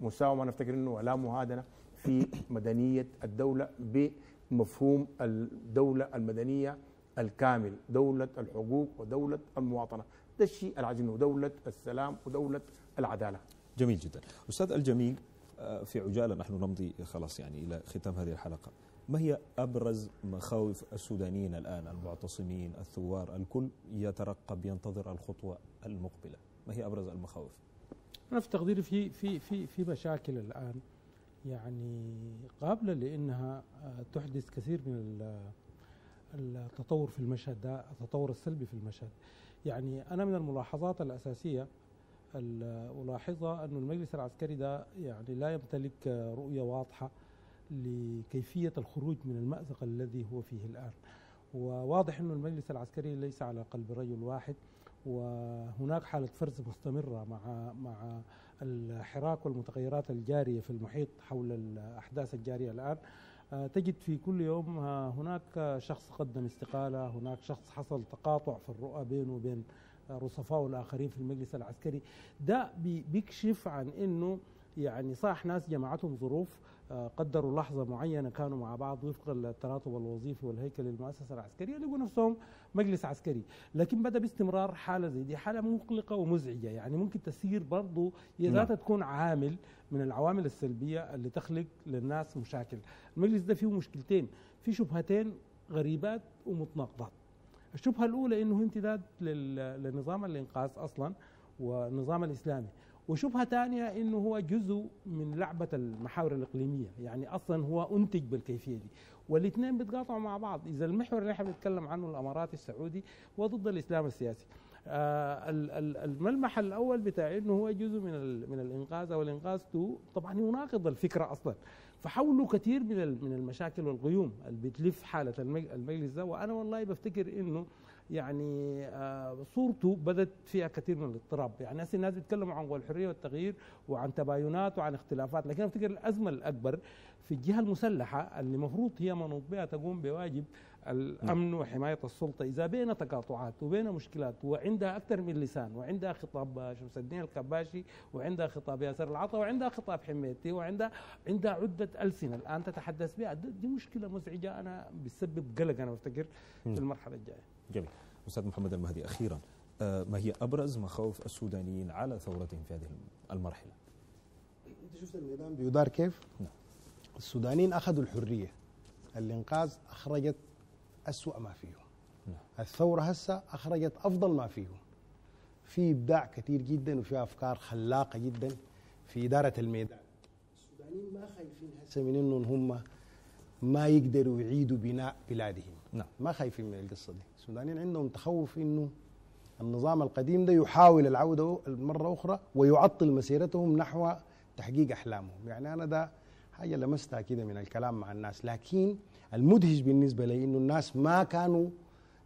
مساومة نفتكر إنه ولا مهادنة في مدنية الدولة بمفهوم الدولة المدنية الكامل. دولة الحقوق ودولة المواطنة. ده الشيء عايزينه دولة السلام ودولة العدالة. جميل جدا. أستاذ الجميل آه، في عجالة نحن نمضي خلاص يعني إلى ختام هذه الحلقة. ما هي أبرز مخاوف السودانيين الآن المعتصمين الثوار الكل يترقب ينتظر الخطوة المقبلة؟ ما هي أبرز المخاوف؟ أنا في تقديري في في في في مشاكل الآن. يعني قابلة لأنها آه، تحدث كثير من ال- التطور في المشهد ده التطور السلبي في المشهد. يعني أنا من الملاحظات الأساسية ال- ألاحظها انه المجلس العسكري ده يعني لا يمتلك آه، رؤية لكيفية الخروج من المأزق الذي هو فيه الآن. وواضح انه المجلس العسكري ليس على قلب رجل واحد وهناك حالة فرز مستمرة مع مع الحراك والمتغيرات الجارية في المحيط حول الأحداث الجارية الآن. آه، تجد في كل يوم آه، هناك شخص قدم استقالة هناك شخص حصل تقاطع في الرؤى بينه وبين آه، رصفائه الآخرين في المجلس العسكري. ده بي- بيكشف عن إنه يعني صح ناس جمعتهم ظروف قدروا لحظة معينة كانوا مع بعض وفق التراتب الوظيفي والهيكل للمؤسسه العسكرية لقوا نفسهم مجلس عسكري. لكن بدأ باستمرار حالة زي دي حالة مقلقة ومزعجة. يعني ممكن تسير برضو نعم. ذاتها تكون عامل من العوامل السلبية اللي تخلق للناس مشاكل. المجلس ده فيه مشكلتين في شبهتين غريبات ومتناقضات. الشبهة الأولى إنه هو امتداد لل- لنظام الإنقاذ أصلا والنظام الإسلامي. وشبهة ثانية إنه هو جزء من لعبة المحاور الإقليمية. يعني أصلا هو أنتج بالكيفية دي. والاثنين بيتقاطعوا مع بعض. إذا المحور اللي إحنا بنتكلم عنه الإماراتي السعودي هو ضد الإسلام السياسي. آه ال- ال- الملمح الأول بتاع إنه هو جزء من من الإنقاذ أو الإنقاذ تو طبعا يناقض الفكرة أصلا. فحولوا كثير من من المشاكل والغيوم. اللي بتلف حالة المج- المجلس ده. وأنا والله بفتكر إنه يعني آه صورته بدت فيها كثير من الاضطراب. يعني هسه الناس بيتكلموا عن الحريه والتغيير وعن تباينات وعن اختلافات لكن افتكر الأزمة الأكبر في الجهة المسلحة اللي المفروض هي منوط بها تقوم بواجب الأمن وحماية السلطة. إذا بين تقاطعات وبين مشكلات وعندها أكثر من لسان وعندها خطاب شمس الدين الكباشي وعندها خطاب ياسر العطا وعندها خطاب حميتي وعندها عندها عدة ألسنة الآن تتحدث بها دي مشكلة مزعجة أنا بتسبب قلق أنا بفتكر. في المرحلة الجاية. جميل. أستاذ محمد المهدي أخيرا آه، ما هي أبرز مخاوف السودانيين على ثورتهم في هذه المرحلة؟ أنت شفت الميدان بيدار كيف؟ نعم. السودانيين أخذوا الحرية. الإنقاذ أخرجت أسوأ ما فيهم. نعم. الثورة هسه أخرجت أفضل ما فيهم. في إبداع كثير جدا وفي أفكار خلاقة جدا في إدارة الميدان. السودانيين ما خايفين هسه من إنهم هم ما يقدروا يعيدوا بناء بلادهم. نعم. ما خايفين من القصة دي. السودانيين عندهم تخوف إنه النظام القديم ده يحاول العودة مرة أخرى ويعطل مسيرتهم نحو تحقيق أحلامهم. يعني أنا ده حاجة لمستها كده من الكلام مع الناس. لكن المدهش بالنسبة لي إنه الناس ما كانوا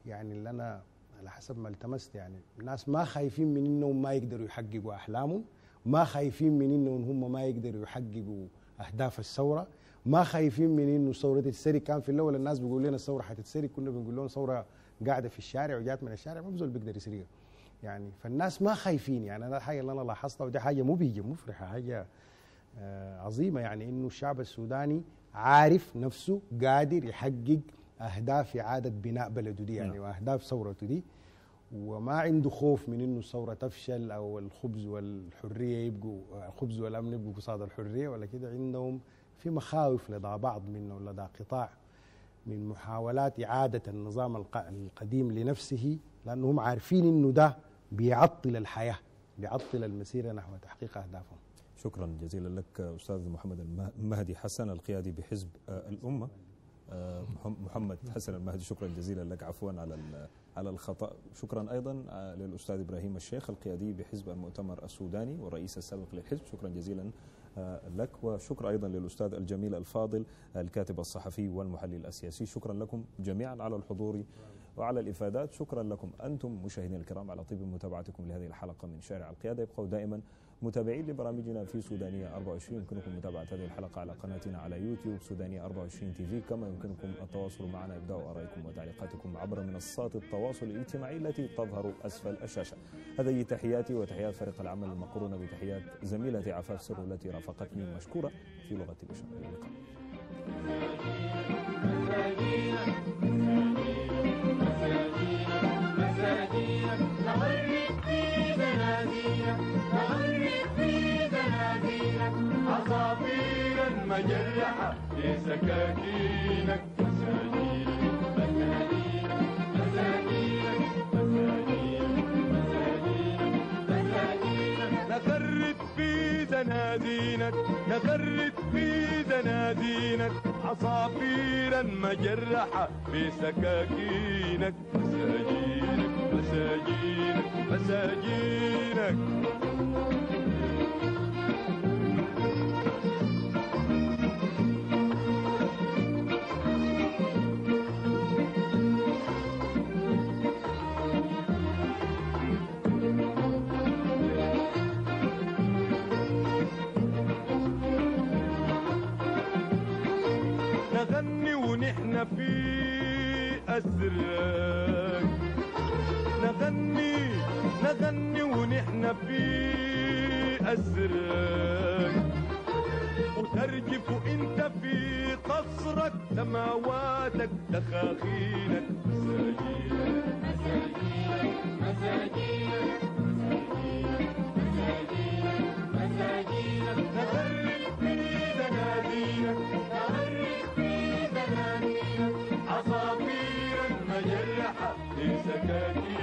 يعني اللي أنا على حسب ما التمست يعني الناس ما خايفين من إنهم ما يقدروا يحققوا أحلامهم ما خايفين من إنهم هم ما يقدروا يحققوا أهداف الثورة. ما خايفين من إنه ثوره السري كان في الأول الناس بيقول لنا الثورة حتتسرق. كنا بنقول لهم ثورة قاعدة في الشارع وجات من الشارع. ما بزول بيقدر يسرقها. يعني فالناس ما خايفين. يعني أنا الحاجة اللي أنا لاحظتها ودي حاجة مبهجه مفرحه حاجة آه، عظيمة. يعني إنه الشعب السوداني عارف نفسه قادر يحقق أهداف إعادة بناء بلده دي. يعني نعم. واهداف ثورته دي. وما عنده خوف من إنه الثورة تفشل أو الخبز والحرية يبقوا الخبز والأمن يبقوا قصاد الحرية ولا كده. عندهم في مخاوف لدى بعض منه لدى قطاع من محاولات إعادة النظام الق- القديم لنفسه لأنهم عارفين إنه ده بيعطل الحياة بيعطل المسيرة نحو تحقيق أهدافهم. شكرا جزيلا لك أستاذ محمد المه- المهدي حسن القيادي بحزب آه، الأمة. آه، محم- محمد حسن المهدي شكرا جزيلا لك. عفوا على على الخطأ. شكرا أيضا آه، للأستاذ إبراهيم الشيخ القيادي بحزب المؤتمر السوداني والرئيس السابق للحزب. شكرا جزيلا لك وشكرا أيضا للأستاذ الجميل الفاضل الكاتب الصحفي والمحلل السياسي شكرا لكم جميعا على الحضور وعلى الإفادات. شكرا لكم أنتم مشاهدينا الكرام على طيب متابعتكم لهذه الحلقة من شارع القيادة. يبقوا دائما متابعين لبرامجنا في سودانية 24 يمكنكم متابعة هذه الحلقة على قناتنا على يوتيوب سودانية 24 تي في. كما يمكنكم التواصل معنا إبداء آرائكم وتعليقاتكم عبر منصات التواصل الاجتماعي التي تظهر أسفل الشاشة. هذه تحياتي وتحيات فريق العمل المقرونة بتحيات زميلتي عفاف سر التي رافقتني مشكورة في لغة الإشارة إلى اللقاء. عصافيرا مجرحة لسكاكينك مساجينك مساجينك مساجينك نغرد في زنازينك نغرد في زنازينك عصافيرا مجرحة بسكاكينك مساجينك مساجينك مساجينك. ونحن في أسرك نغني نغني ونحن في أسرك وترجف انت في قصرك سماواتك دخاخينك مساجينك مساجينك مساجينك نغرد في زنازينك عصافير مجرحة لسكاكينك